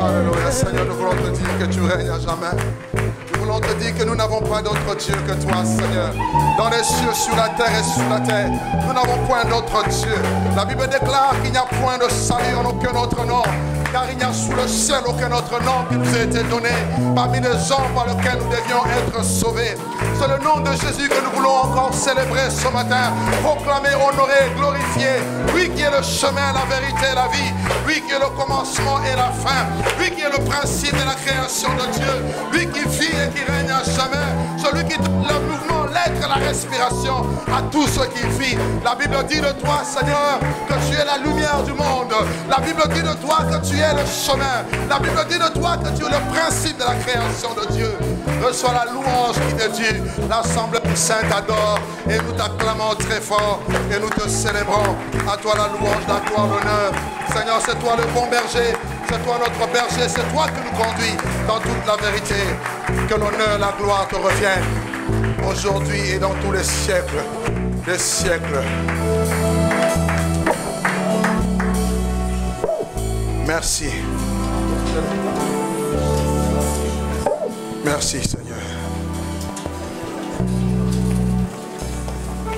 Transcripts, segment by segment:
Alléluia, Seigneur, nous voulons te dire que tu règnes à jamais. Nous voulons te dire que nous n'avons pas d'autre Dieu que toi, Seigneur. Dans les cieux, sur la terre et sous la terre, nous n'avons point d'autre Dieu. La Bible déclare qu'il n'y a point de salut en aucun autre nom car il n'y a sous le ciel aucun autre nom qui nous a été donné parmi les hommes par lesquels nous devions être sauvés. C'est le nom de Jésus que nous voulons encore célébrer ce matin, proclamer, honorer, glorifier. Lui qui est le chemin, la vérité la vie. Lui qui est le commencement et la fin. Lui qui est le principe de la création de Dieu. Lui qui vit et qui règne à jamais. Celui qui la respiration à tout ce qui vit. La Bible dit de toi, Seigneur, que tu es la lumière du monde. La Bible dit de toi que tu es le chemin. La Bible dit de toi que tu es le principe de la création de Dieu. Reçois la louange qui te dit. L'Assemblée sainte adore et nous t'acclamons très fort et nous te célébrons. À toi la louange, à toi l'honneur. Seigneur, c'est toi le bon berger. C'est toi notre berger. C'est toi qui nous conduis dans toute la vérité. Que l'honneur, la gloire te reviennent aujourd'hui et dans tous les siècles des siècles. Merci. Merci Seigneur.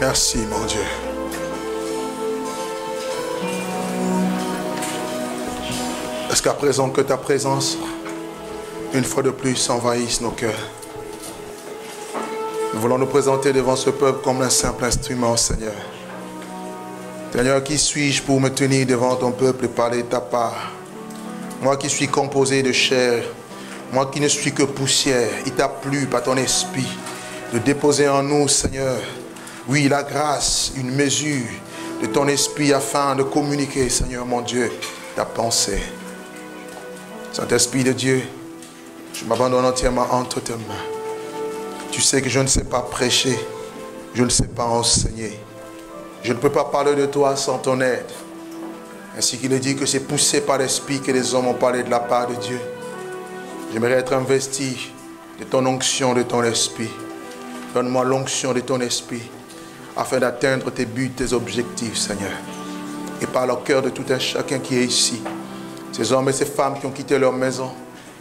Merci mon Dieu. Est-ce qu'à présent que ta présence, une fois de plus, envahisse nos cœurs? Nous voulons nous présenter devant ce peuple comme un simple instrument, Seigneur. Seigneur, qui suis-je pour me tenir devant ton peuple et parler de ta part? Moi qui suis composé de chair, moi qui ne suis que poussière, il t'a plu par ton esprit de déposer en nous, Seigneur, oui, la grâce, une mesure de ton esprit afin de communiquer, Seigneur mon Dieu, ta pensée. Saint-Esprit de Dieu, je m'abandonne entièrement entre tes mains. Tu sais que je ne sais pas prêcher, je ne sais pas enseigner. Je ne peux pas parler de toi sans ton aide. Ainsi qu'il est dit que c'est poussé par l'Esprit que les hommes ont parlé de la part de Dieu. J'aimerais être investi de ton onction, de ton esprit. Donne-moi l'onction de ton esprit afin d'atteindre tes buts, tes objectifs, Seigneur. Et par le cœur de tout un chacun qui est ici, ces hommes et ces femmes qui ont quitté leur maison,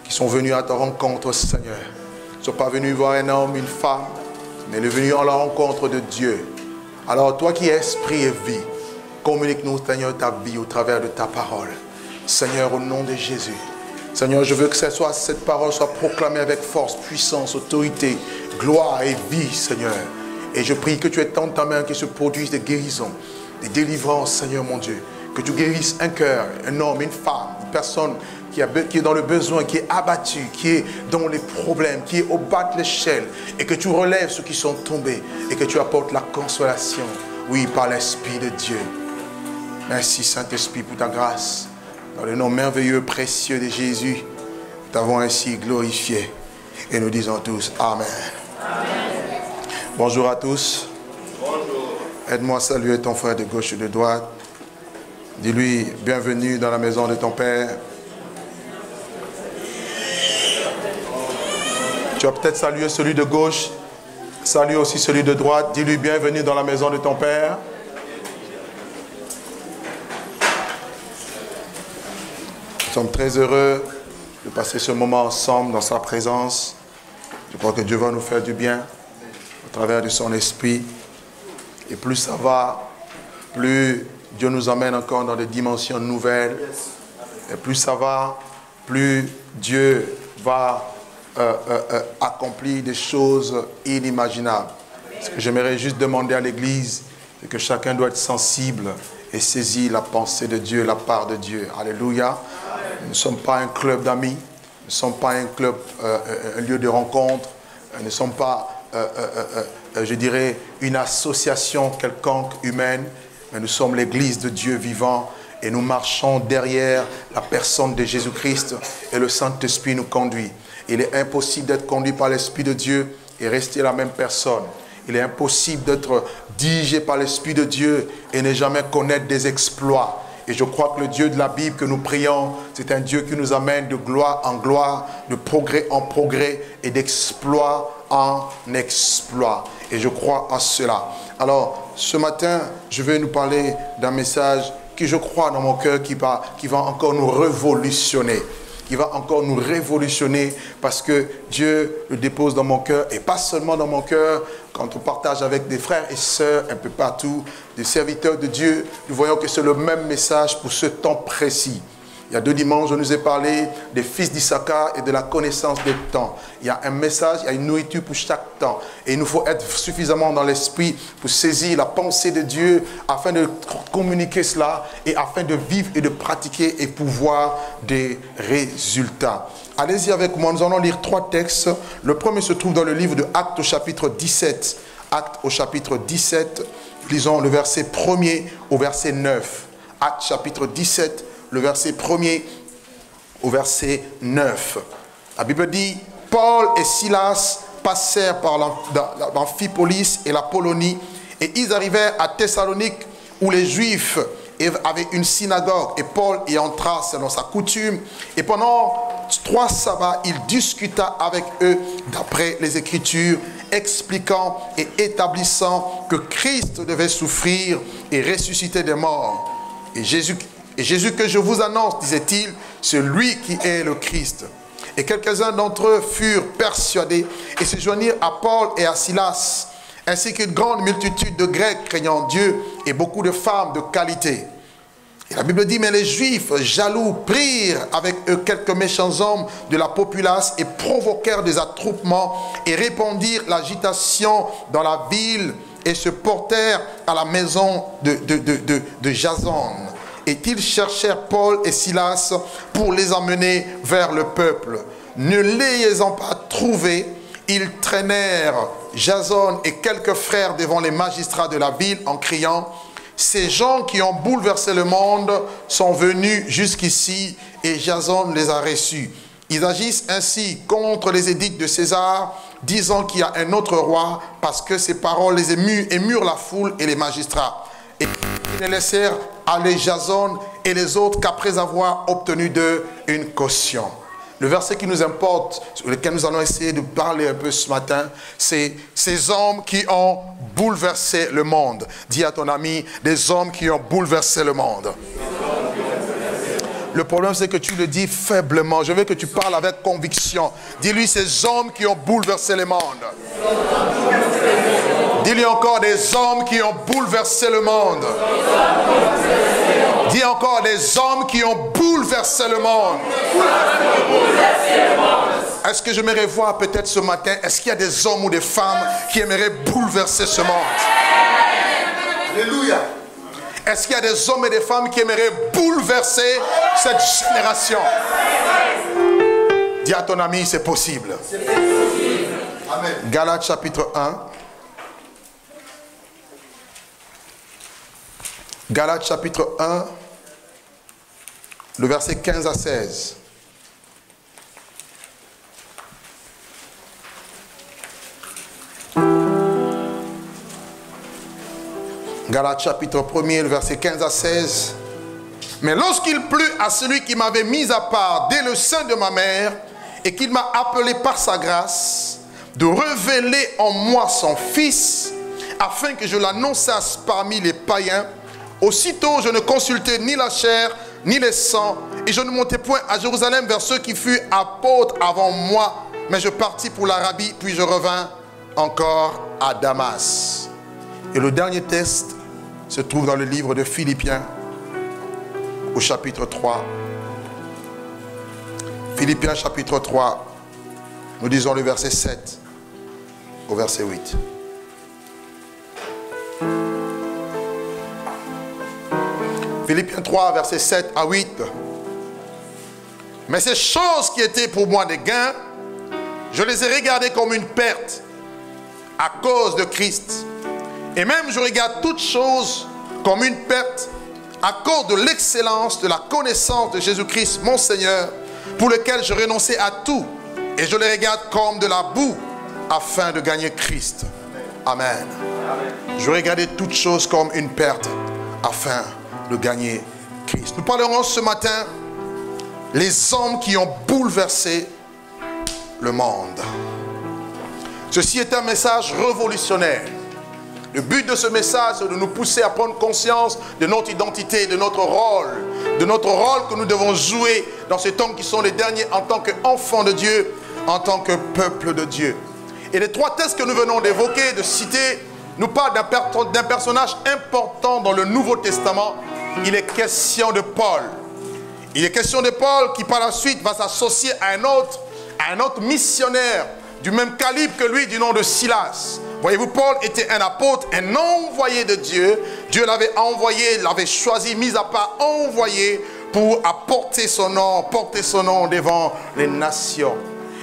qui sont venus à ta rencontre, Seigneur. Ne sont pas venus voir un homme, une femme, mais ils sont venus à la rencontre de Dieu. Alors toi qui es esprit et vie, communique-nous, Seigneur, ta vie au travers de ta parole. Seigneur, au nom de Jésus. Seigneur, je veux que cette parole soit proclamée avec force, puissance, autorité, gloire et vie, Seigneur. Et je prie que tu étendes ta main, que se produisent des guérisons, des délivrances, Seigneur mon Dieu. Que tu guérisses un cœur, un homme, une femme, une personne qui, qui est dans le besoin, qui est abattu, qui est dans les problèmes, qui est au bas de l'échelle. Et que tu relèves ceux qui sont tombés. Et que tu apportes la consolation, oui, par l'Esprit de Dieu. Merci Saint-Esprit pour ta grâce. Dans le nom merveilleux, précieux de Jésus, nous t'avons ainsi glorifié. Et nous disons tous Amen. Bonjour à tous. Bonjour. Aide-moi à saluer ton frère de gauche et de droite. Dis-lui bienvenue dans la maison de ton Père. Tu as peut-être salué celui de gauche. Salue aussi celui de droite. Dis-lui bienvenue dans la maison de ton Père. Nous sommes très heureux de passer ce moment ensemble dans sa présence. Je crois que Dieu va nous faire du bien au travers de son esprit. Et plus ça va, plus Dieu nous emmène encore dans des dimensions nouvelles. Et plus ça va, plus Dieu va euh, euh, euh, des choses inimaginables. Ce que j'aimerais juste demander à l'Église, c'est que chacun doit être sensible et saisir la pensée de Dieu, la part de Dieu. Alléluia. Nous ne sommes pas un club d'amis, nous ne sommes pas un club, un lieu de rencontre, nous ne sommes pas, je dirais, une association quelconque humaine, mais nous sommes l'Église de Dieu vivant et nous marchons derrière la personne de Jésus-Christ et le Saint-Esprit nous conduit. Il est impossible d'être conduit par l'Esprit de Dieu et rester la même personne. Il est impossible d'être dirigé par l'Esprit de Dieu et ne jamais connaître des exploits. Et je crois que le Dieu de la Bible que nous prions, c'est un Dieu qui nous amène de gloire en gloire, de progrès en progrès et d'exploit en exploit. Et je crois à cela. Alors, ce matin, je vais nous parler d'un message qui, je crois, dans mon cœur, qui va, qui va encore nous révolutionner qui va encore nous révolutionner parce que Dieu le dépose dans mon cœur et pas seulement dans mon cœur, quand on partage avec des frères et sœurs un peu partout, des serviteurs de Dieu, nous voyons que c'est le même message pour ce temps précis. Il y a deux dimanches, je nous ai parlé des fils d'Issachar et de la connaissance des temps. Il y a un message, il y a une nourriture pour chaque temps. Et il nous faut être suffisamment dans l'esprit pour saisir la pensée de Dieu afin de communiquer cela et afin de vivre et de pratiquer et pouvoir des résultats. Allez-y avec moi, nous allons lire trois textes. Le premier se trouve dans le livre de Actes au chapitre 17. Actes au chapitre 17, lisons le verset 1er au verset 9. Actes chapitre 17, le verset 1er au verset 9. La Bible dit, Paul et Silas passèrent par l'Amphipolis et la Polonie, et ils arrivèrent à Thessalonique, où les Juifs avaient une synagogue, et Paul y entra selon sa coutume, et pendant trois sabbats, il discuta avec eux d'après les Écritures, expliquant et établissant que Christ devait souffrir et ressusciter des morts. Et Jésus et Jésus que je vous annonce, disait-il, c'est lui qui est le Christ. Et quelques-uns d'entre eux furent persuadés et se joignirent à Paul et à Silas, ainsi qu'une grande multitude de Grecs craignant Dieu et beaucoup de femmes de qualité. Et la Bible dit, mais les Juifs, jaloux, prirent avec eux quelques méchants hommes de la populace et provoquèrent des attroupements et répandirent l'agitation dans la ville et se portèrent à la maison de, de, Jason et ils cherchèrent Paul et Silas pour les emmener vers le peuple. Ne les ayant pas trouvés, ils traînèrent Jason et quelques frères devant les magistrats de la ville en criant, ces gens qui ont bouleversé le monde sont venus jusqu'ici et Jason les a reçus. Ils agissent ainsi contre les édicts de César, disant qu'il y a un autre roi, parce que ces paroles les émurent la foule et les magistrats. Et ils ne laissèrent aller Jason et les autres qu'après avoir obtenu d'eux une caution. Le verset qui nous importe, sur lequel nous allons essayer de parler un peu ce matin, c'est ces hommes qui ont bouleversé le monde. Dis à ton ami, des hommes qui ont bouleversé le monde. Le problème, c'est que tu le dis faiblement. Je veux que tu parles avec conviction. Dis-lui, ces hommes qui ont bouleversé le monde. Dis-lui encore des hommes qui ont bouleversé le monde. Dis encore des hommes qui ont bouleversé le monde. Est-ce que j'aimerais voir peut-être ce matin, est-ce qu'il y a des hommes ou des femmes qui aimeraient bouleverser ce monde? Alléluia. Est-ce qu'il y a des hommes et des femmes qui aimeraient bouleverser cette génération? Dis à ton ami, c'est possible. Galates chapitre 1. Galates chapitre 1, le verset 15 à 16. Galates chapitre 1 le verset 15 à 16. Mais lorsqu'il plut à celui qui m'avait mis à part dès le sein de ma mère et qu'il m'a appelé par sa grâce de révéler en moi son Fils, afin que je l'annonçasse parmi les païens, Aussitôt, je ne consultais ni la chair, ni les sangs, et je ne montais point à Jérusalem vers ceux qui furent apôtres avant moi, mais je partis pour l'Arabie, puis je revins encore à Damas. Et le dernier test se trouve dans le livre de Philippiens, au chapitre 3. Philippiens chapitre 3, nous disons le verset 7 au verset 8. Philippiens 3, verset 7 à 8. Mais ces choses qui étaient pour moi des gains, je les ai regardées comme une perte à cause de Christ. Et même je regarde toutes choses comme une perte à cause de l'excellence de la connaissance de Jésus-Christ, mon Seigneur, pour lequel je renonçais à tout. Et je les regarde comme de la boue afin de gagner Christ. Amen. Je regardais toutes choses comme une perte afin de gagner Christ. Nous parlerons ce matin les hommes qui ont bouleversé le monde. Ceci est un message révolutionnaire. Le but de ce message, c'est de nous pousser à prendre conscience de notre identité, de notre rôle, de notre rôle que nous devons jouer dans ces temps qui sont les derniers en tant qu'enfants de Dieu, en tant que peuple de Dieu. Et les trois textes que nous venons d'évoquer, de citer, nous parlent d'un personnage important dans le Nouveau Testament. Il est question de Paul. Il est question de Paul qui par la suite va s'associer à un autre, missionnaire du même calibre que lui, du nom de Silas. Voyez-vous, Paul était un apôtre, un envoyé de Dieu. Dieu l'avait envoyé, l'avait choisi, mis à part, envoyé pour apporter son nom, porter son nom devant les nations.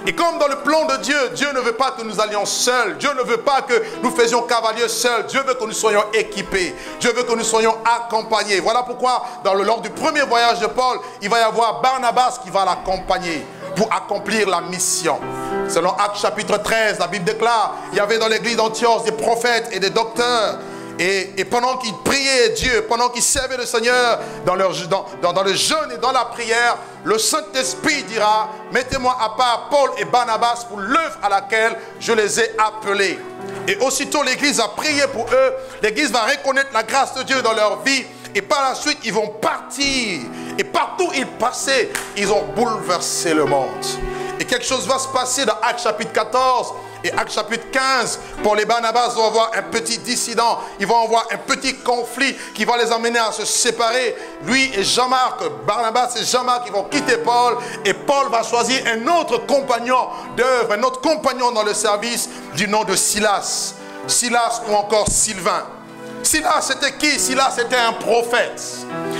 Et comme dans le plan de Dieu, Dieu ne veut pas que nous allions seuls. Dieu ne veut pas que nous faisions cavalier seuls. Dieu veut que nous soyons équipés. Dieu veut que nous soyons accompagnés. Voilà pourquoi, dans le, lors du premier voyage de Paul, il va y avoir Barnabas qui va l'accompagner pour accomplir la mission. Selon Actes chapitre 13, la Bible déclare, il y avait dans l'église d'Antioche des prophètes et des docteurs. Et, pendant qu'ils priaient Dieu, pendant qu'ils servaient le Seigneur dans, le jeûne et dans la prière, le Saint-Esprit dira, mettez-moi à part Paul et Barnabas pour l'œuvre à laquelle je les ai appelés. Et aussitôt l'Église a prié pour eux, l'Église va reconnaître la grâce de Dieu dans leur vie. Et par la suite, ils vont partir. Et partout où ils passaient, ils ont bouleversé le monde. Et quelque chose va se passer dans Actes chapitre 14 et Actes chapitre 15. Pour les Barnabas, vont avoir un petit dissident. Ils vont avoir un petit conflit qui va les amener à se séparer. Lui et Jean-Marc, Barnabas et Jean-Marc, ils vont quitter Paul. Et Paul va choisir un autre compagnon d'œuvre, un autre compagnon dans le service du nom de Silas. Silas ou encore Sylvain. Silas, c'était qui? Silas, c'était un prophète.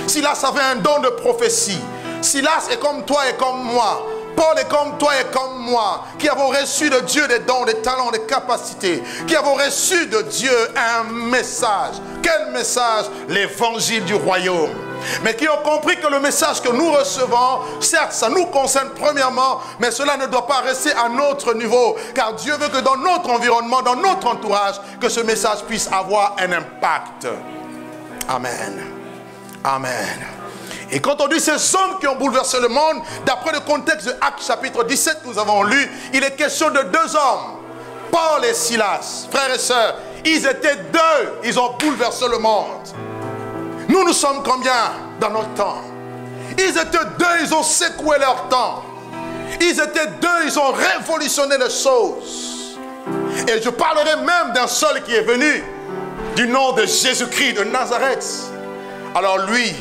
Silas avait un don de prophétie. Silas est comme toi et comme moi. Paul est comme toi et comme moi, qui avons reçu de Dieu des dons, des talents, des capacités, qui avons reçu de Dieu un message. Quel message? L'évangile du royaume. Mais qui ont compris que le message que nous recevons, certes, ça nous concerne premièrement, mais cela ne doit pas rester à notre niveau. Car Dieu veut que dans notre environnement, dans notre entourage, que ce message puisse avoir un impact. Amen. Amen. Et quand on dit ces hommes qui ont bouleversé le monde, d'après le contexte de Actes chapitre 17 que nous avons lu, il est question de deux hommes, Paul et Silas, frères et sœurs. Ils étaient deux, ils ont bouleversé le monde. Nous, nous sommes combien dans notre temps? Ils étaient deux, ils ont secoué leur temps. Ils étaient deux, ils ont révolutionné les choses. Et je parlerai même d'un seul qui est venu, du nom de Jésus-Christ de Nazareth. Alors lui,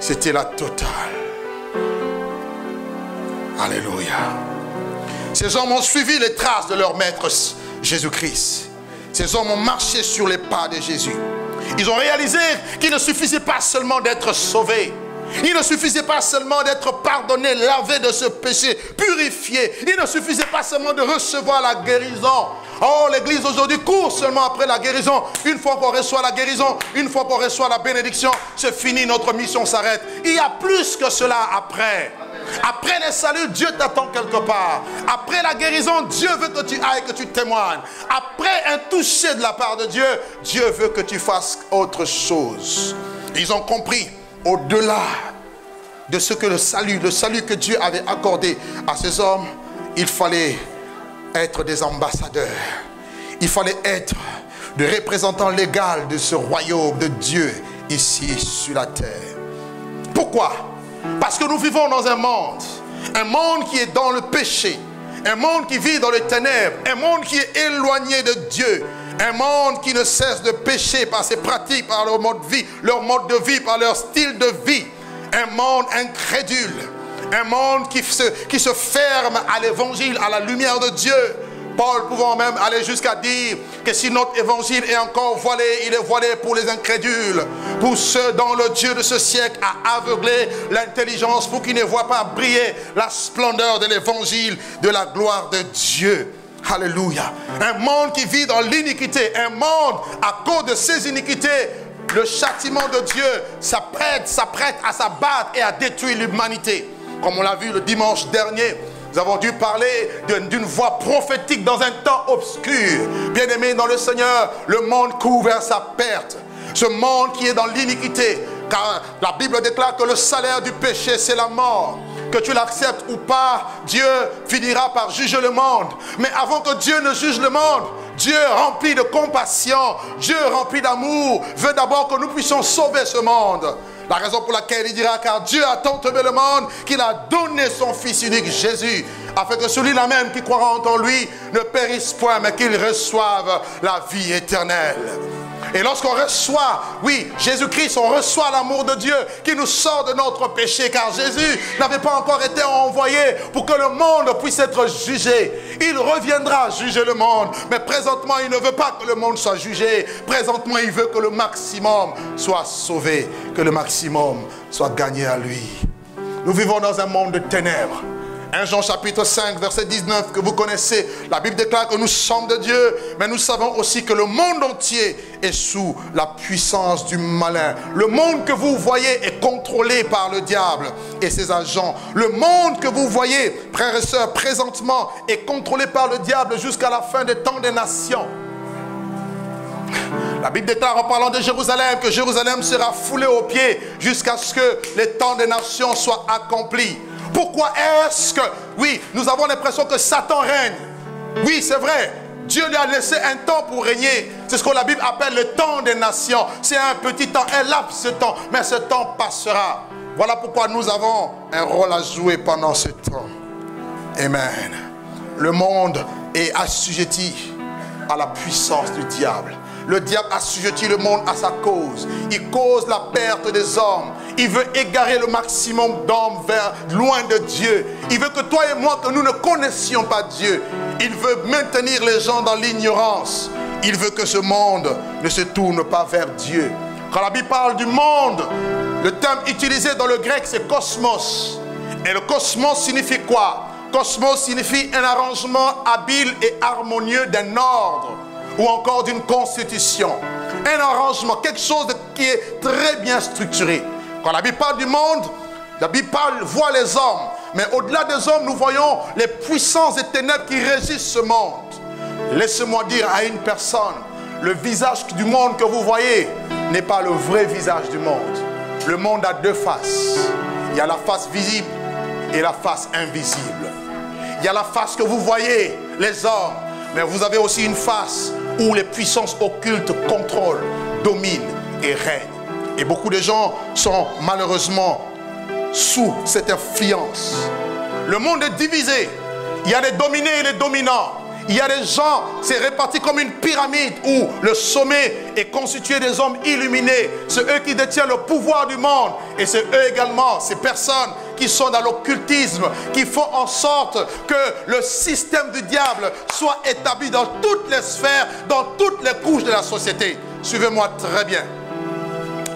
c'était la totale. Alléluia. Ces hommes ont suivi les traces de leur maître Jésus-Christ. Ces hommes ont marché sur les pas de Jésus. Ils ont réalisé qu'il ne suffisait pas seulement d'être sauvés. Il ne suffisait pas seulement d'être pardonné, lavé de ce péché, purifié. Il ne suffisait pas seulement de recevoir la guérison. Oh, l'église aujourd'hui court seulement après la guérison. Une fois qu'on reçoit la guérison, une fois qu'on reçoit la bénédiction, c'est fini, notre mission s'arrête. Il y a plus que cela après. Après le salut, Dieu t'attend quelque part. Après la guérison, Dieu veut que tu ailles, que tu témoignes. Après un toucher de la part de Dieu, Dieu veut que tu fasses autre chose. Ils ont compris, au-delà de ce que le salut, le salut que Dieu avait accordé à ces hommes, il fallait être des ambassadeurs. Il fallait être des représentants légaux de ce royaume de Dieu ici sur la terre. Pourquoi? Parce que nous vivons dans un monde, un monde qui est dans le péché, un monde qui vit dans les ténèbres, un monde qui est éloigné de Dieu, un monde qui ne cesse de pécher par ses pratiques, par leur mode de vie, leur mode de vie, par leur style de vie. Un monde incrédule, un monde qui se, qui se ferme à l'évangile, à la lumière de Dieu. Paul pouvant même aller jusqu'à dire que si notre évangile est encore voilé, il est voilé pour les incrédules, pour ceux dont le Dieu de ce siècle a aveuglé l'intelligence pour qu'ils ne voient pas briller la splendeur de l'évangile de la gloire de Dieu. Alléluia. Un monde qui vit dans l'iniquité, un monde à cause de ses iniquités, le châtiment de Dieu s'apprête, s'apprête à s'abattre et à détruire l'humanité. Comme on l'a vu le dimanche dernier, nous avons dû parler d'une voix prophétique dans un temps obscur. Bien-aimé dans le Seigneur, le monde couvre à sa perte. Ce monde qui est dans l'iniquité. Car la Bible déclare que le salaire du péché, c'est la mort. Que tu l'acceptes ou pas, Dieu finira par juger le monde. Mais avant que Dieu ne juge le monde, Dieu rempli de compassion, Dieu rempli d'amour, veut d'abord que nous puissions sauver ce monde. La raison pour laquelle il dira, car Dieu a tant aimé le monde qu'il a donné son Fils unique Jésus, afin que celui-là même qui croira en lui ne périsse point, mais qu'il reçoive la vie éternelle. Et lorsqu'on reçoit, oui, Jésus-Christ, on reçoit l'amour de Dieu qui nous sort de notre péché, car Jésus n'avait pas encore été envoyé pour que le monde puisse être jugé. Il reviendra juger le monde, mais présentement, il ne veut pas que le monde soit jugé. Présentement, il veut que le maximum soit sauvé, que le maximum soit gagné à lui. Nous vivons dans un monde de ténèbres. 1 Jean chapitre 5, verset 19 que vous connaissez. La Bible déclare que nous sommes de Dieu, mais nous savons aussi que le monde entier est sous la puissance du malin. Le monde que vous voyez est contrôlé par le diable et ses agents. Le monde que vous voyez, frères et sœurs, présentement est contrôlé par le diable jusqu'à la fin des temps des nations. La Bible déclare en parlant de Jérusalem que Jérusalem sera foulée aux pieds jusqu'à ce que les temps des nations soient accomplis. Pourquoi est-ce que, oui, nous avons l'impression que Satan règne? Oui, c'est vrai. Dieu lui a laissé un temps pour régner. C'est ce que la Bible appelle le temps des nations. C'est un petit temps, un laps de temps, mais ce temps passera. Voilà pourquoi nous avons un rôle à jouer pendant ce temps. Amen. Le monde est assujetti à la puissance du diable. Le diable assujettit le monde à sa cause. Il cause la perte des hommes. Il veut égarer le maximum d'hommes vers loin de Dieu. Il veut que toi et moi, que nous ne connaissions pas Dieu. Il veut maintenir les gens dans l'ignorance. Il veut que ce monde ne se tourne pas vers Dieu. Quand la Bible parle du monde, le terme utilisé dans le grec, c'est cosmos. Et le cosmos signifie quoi? Cosmos signifie un arrangement habile et harmonieux d'un ordre ou encore d'une constitution. Un arrangement, quelque chose qui est très bien structuré. Quand la Bible parle du monde, la Bible voit les hommes. Mais au-delà des hommes, nous voyons les puissances et ténèbres qui régissent ce monde. Laissez-moi dire à une personne, le visage du monde que vous voyez n'est pas le vrai visage du monde. Le monde a deux faces. Il y a la face visible et la face invisible. Il y a la face que vous voyez, les hommes, mais vous avez aussi une face où les puissances occultes contrôlent, dominent et règnent. Et beaucoup de gens sont malheureusement sous cette influence. Le monde est divisé. Il y a les dominés et les dominants. Il y a des gens, c'est réparti comme une pyramide où le sommet est constitué des hommes illuminés. C'est eux qui détiennent le pouvoir du monde. Et c'est eux également, ces personnes qui sont dans l'occultisme, qui font en sorte que le système du diable soit établi dans toutes les sphères, dans toutes les couches de la société. Suivez-moi très bien.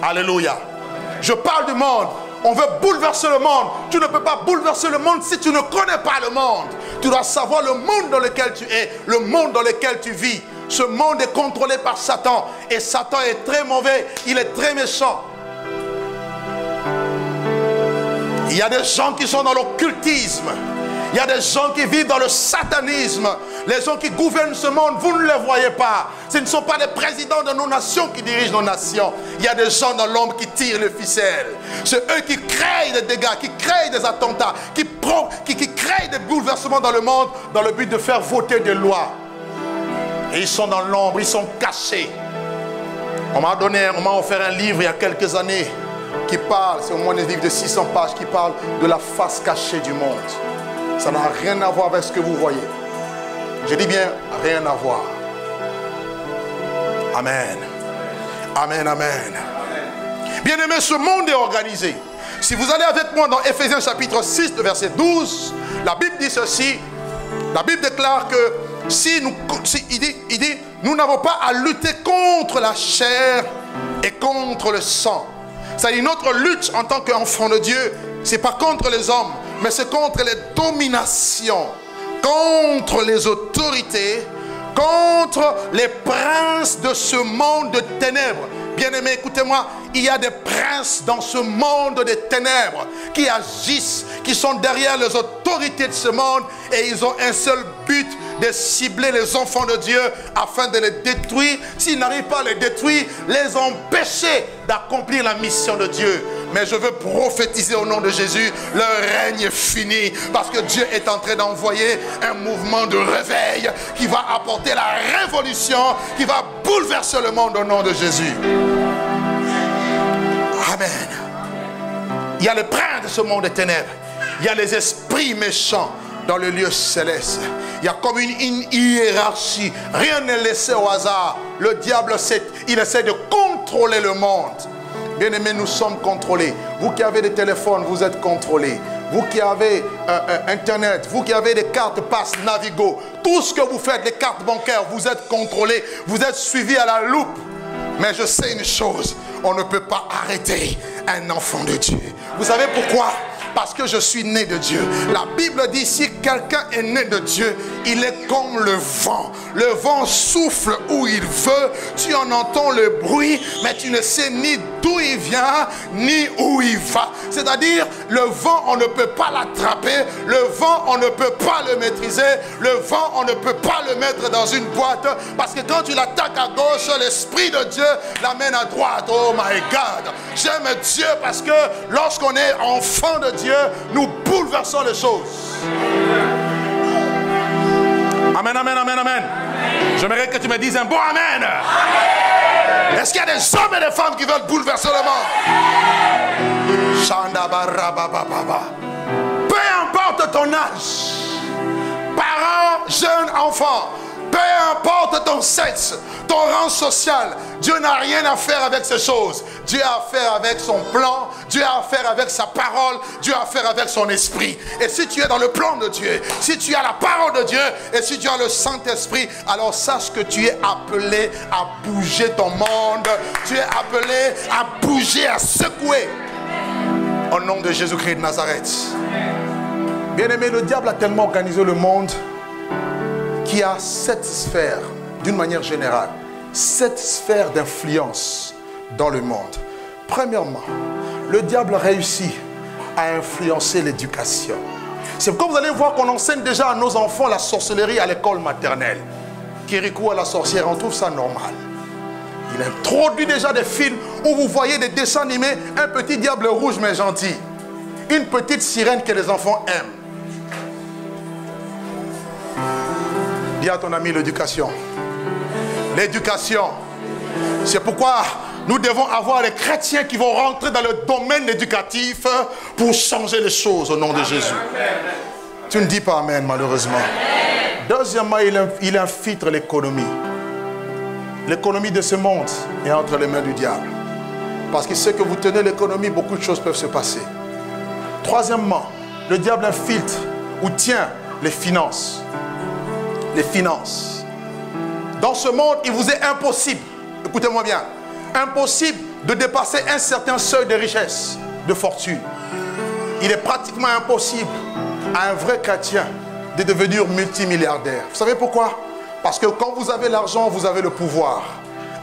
Alléluia. Je parle du monde. On veut bouleverser le monde. Tu ne peux pas bouleverser le monde si tu ne connais pas le monde. Tu dois savoir le monde dans lequel tu es, le monde dans lequel tu vis. Ce monde est contrôlé par Satan. Et Satan est très mauvais. Il est très méchant. Il y a des gens qui sont dans l'occultisme. Il y a des gens qui vivent dans le satanisme. Les gens qui gouvernent ce monde, vous ne les voyez pas. Ce ne sont pas les présidents de nos nations qui dirigent nos nations. Il y a des gens dans l'ombre qui tirent les ficelles. C'est eux qui créent des dégâts, qui créent des attentats, qui, qui, qui créent des bouleversements dans le monde dans le but de faire voter des lois. Et ils sont dans l'ombre, ils sont cachés. On m'a donné, on m'a offert un livre il y a quelques années qui parle, c'est au moins un livre de 600 pages qui parle de la face cachée du monde. Ça n'a rien à voir avec ce que vous voyez. Je dis bien rien à voir. Amen. Amen, amen. Bien aimé, ce monde est organisé. Si vous allez avec moi dans Ephésiens chapitre 6, verset 12, la Bible dit ceci. La Bible déclare que si nous, nous n'avons pas à lutter contre la chair et contre le sang. C'est-à-dire notre lutte en tant qu'enfant de Dieu, c'est pas contre les hommes, mais c'est contre les dominations, contre les autorités, contre les princes de ce monde de ténèbres. Bien-aimés, écoutez-moi, il y a des princes dans ce monde des ténèbres qui agissent, qui sont derrière les autorités de ce monde et ils ont un seul but de cibler les enfants de Dieu afin de les détruire. S'ils n'arrivent pas à les détruire, les empêcher d'accomplir la mission de Dieu. Mais je veux prophétiser au nom de Jésus, leur règne est fini. Parce que Dieu est en train d'envoyer un mouvement de réveil qui va apporter la révolution, qui va bouleverser le monde au nom de Jésus. Amen. Il y a le prince de ce monde des ténèbres. Il y a les esprits méchants dans le lieu céleste. Il y a comme une, hiérarchie. Rien n'est laissé au hasard. Le diable, il essaie de contrôler le monde. Bien aimé, nous sommes contrôlés. Vous qui avez des téléphones, vous êtes contrôlés. Vous qui avez euh, euh, Internet, vous qui avez des cartes passe, Navigo, tout ce que vous faites, les cartes bancaires, vous êtes contrôlés. Vous êtes suivis à la loupe. Mais je sais une chose, on ne peut pas arrêter un enfant de Dieu. Vous savez pourquoi? Parce que je suis né de Dieu. La Bible dit si quelqu'un est né de Dieu, il est comme le vent. Le vent souffle où il veut, tu en entends le bruit, mais tu ne sais ni d'où il vient, ni où il va. C'est-à-dire, le vent, on ne peut pas l'attraper, le vent, on ne peut pas le maîtriser, le vent, on ne peut pas le mettre dans une boîte, parce que quand tu l'attaques à gauche, l'Esprit de Dieu l'amène à droite. Oh my God, j'aime Dieu parce que lorsqu'on est enfant de Dieu, Dieu, nous bouleversons les choses. Amen, amen, amen, amen. J'aimerais que tu me dises un bon amen. Est-ce qu'il y a des hommes et des femmes qui veulent bouleverser le monde? Peu importe ton âge, parents, jeunes, enfants, peu importe ton sexe, ton rang social, Dieu n'a rien à faire avec ces choses. Dieu a affaire avec son plan, Dieu a affaire avec sa parole, Dieu a affaire avec son esprit. Et si tu es dans le plan de Dieu, si tu as la parole de Dieu et si tu as le Saint-Esprit, alors sache que tu es appelé à bouger ton monde. Tu es appelé à bouger, à secouer. Au nom de Jésus-Christ de Nazareth. Bien aimé, le diable a tellement organisé le monde qui a sept sphères, d'une manière générale, sept sphères d'influence dans le monde. Premièrement, le diable réussit à influencer l'éducation. C'est pourquoi vous allez voir qu'on enseigne déjà à nos enfants la sorcellerie à l'école maternelle. Kirikou à la sorcière, on trouve ça normal. Il introduit déjà des films où vous voyez des dessins animés, un petit diable rouge mais gentil, une petite sirène que les enfants aiment. Dis à ton ami l'éducation. L'éducation. C'est pourquoi nous devons avoir les chrétiens qui vont rentrer dans le domaine éducatif pour changer les choses au nom de Jésus. Tu ne dis pas Amen malheureusement. Deuxièmement, il infiltre l'économie. L'économie de ce monde est entre les mains du diable. Parce qu'il sait que vous tenez l'économie, beaucoup de choses peuvent se passer. Troisièmement, le diable infiltre ou tient les finances les finances. Dans ce monde, il vous est impossible, écoutez-moi bien, impossible de dépasser un certain seuil de richesse, de fortune. Il est pratiquement impossible à un vrai chrétien de devenir multimilliardaire. Vous savez pourquoi? Parce que quand vous avez l'argent, vous avez le pouvoir.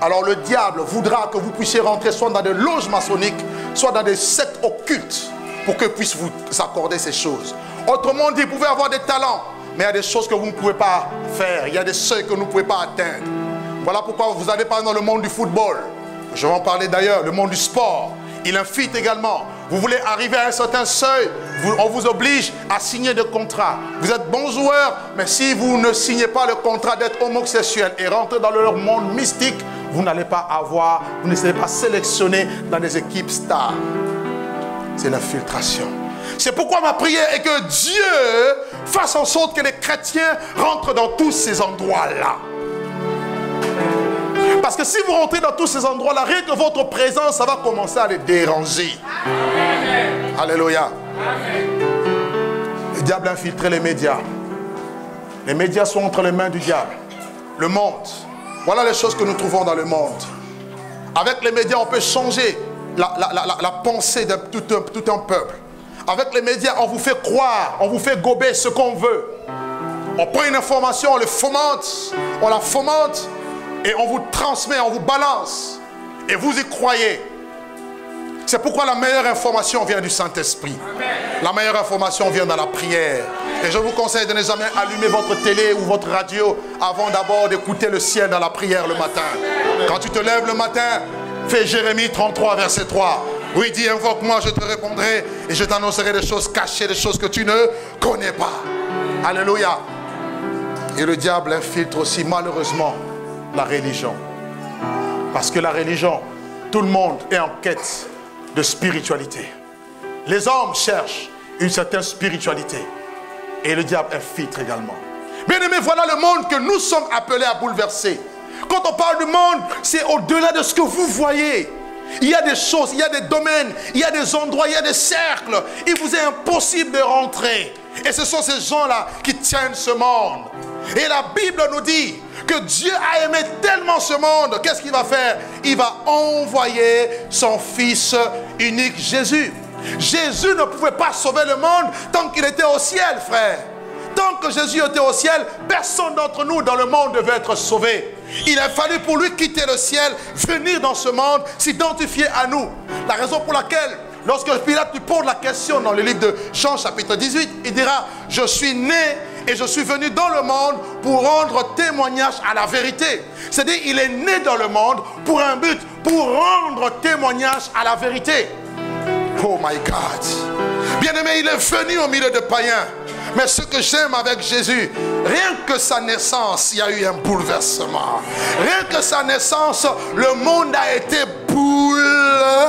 Alors le diable voudra que vous puissiez rentrer soit dans des loges maçonniques, soit dans des sectes occultes, pour que puisse vous accorder ces choses. Autrement dit, vous pouvez avoir des talents, mais il y a des choses que vous ne pouvez pas faire. Il y a des seuils que vous ne pouvez pas atteindre. Voilà pourquoi vous allez parler dans le monde du football. Je vais en parler d'ailleurs, le monde du sport. Il infite également. Vous voulez arriver à un certain seuil, on vous oblige à signer des contrats. Vous êtes bon joueur, mais si vous ne signez pas le contrat d'être homosexuel et rentrer dans leur monde mystique, vous n'allez pas avoir, vous ne serez pas sélectionné dans des équipes stars. C'est l'infiltration. C'est pourquoi ma prière est que Dieu fasse en sorte que les chrétiens rentrent dans tous ces endroits-là. Parce que si vous rentrez dans tous ces endroits-là, rien que votre présence, ça va commencer à les déranger. Alléluia. Le diable a infiltré les médias. Les médias sont entre les mains du diable. Le monde. Voilà les choses que nous trouvons dans le monde. Avec les médias, on peut changer la, pensée de tout un peuple. Avec les médias, on vous fait croire, on vous fait gober ce qu'on veut. On prend une information, on le fomente, on la fomente et on vous transmet, on vous balance. Et vous y croyez. C'est pourquoi la meilleure information vient du Saint-Esprit. La meilleure information vient dans la prière. Et je vous conseille de ne jamais allumer votre télé ou votre radio avant d'abord d'écouter le ciel dans la prière le matin. Quand tu te lèves le matin, fais Jérémie 33, verset 3. Oui, dis, invoque-moi, je te répondrai et je t'annoncerai des choses cachées, des choses que tu ne connais pas. Alléluia. Et le diable infiltre aussi malheureusement la religion. Parce que la religion, tout le monde est en quête de spiritualité. Les hommes cherchent une certaine spiritualité. Et le diable infiltre également. Bien aimé, voilà le monde que nous sommes appelés à bouleverser. Quand on parle du monde, c'est au-delà de ce que vous voyez. Il y a des choses, il y a des domaines, il y a des endroits, il y a des cercles. Il vous est impossible de rentrer. Et ce sont ces gens-là qui tiennent ce monde. Et la Bible nous dit que Dieu a aimé tellement ce monde. Qu'est-ce qu'il va faire? Il va envoyer son Fils unique, Jésus. Jésus ne pouvait pas sauver le monde tant qu'il était au ciel, frère. Tant que Jésus était au ciel, personne d'entre nous dans le monde devait être sauvé. Il a fallu pour lui quitter le ciel, venir dans ce monde, s'identifier à nous. La raison pour laquelle, lorsque Pilate lui pose la question dans le livre de Jean chapitre 18, il dira, je suis né et je suis venu dans le monde pour rendre témoignage à la vérité. C'est-à-dire, il est né dans le monde pour un but, pour rendre témoignage à la vérité. Oh my God. Bien aimé, il est venu au milieu de païens. Mais ce que j'aime avec Jésus, rien que sa naissance, il y a eu un bouleversement. Rien que sa naissance, le monde a été bouleversé.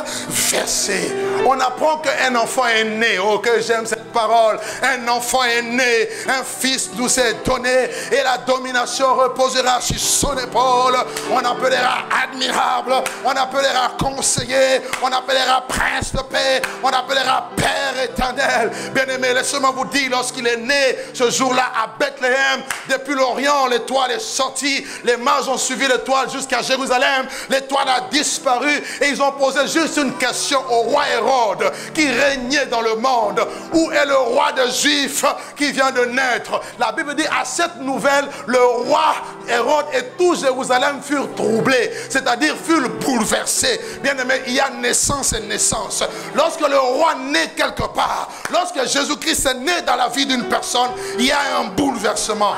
On apprend qu'un enfant est né. Oh, que j'aime cette parole. Un enfant est né. Un fils nous est donné. Et la domination reposera sur son épaule. On appellera admirable. On appellera conseiller. On appellera prince de paix. On appellera père éternel. Bien-aimé, laissez-moi vous dire, lorsqu'il est né ce jour-là à Bethléem, depuis l'Orient, l'étoile est sortie. Les mages ont suivi l'étoile jusqu'à Jérusalem. L'étoile a disparu. Et ils ont posé juste une question au roi Hérode qui régnait dans le monde. Où est le roi des Juifs qui vient de naître? La Bible dit à cette nouvelle, le roi Hérode et tout Jérusalem furent troublés, c'est-à-dire furent bouleversés. Bien aimé, il y a naissance et naissance. Lorsque le roi naît quelque part, lorsque Jésus-Christ est né dans la vie d'une personne, il y a un bouleversement.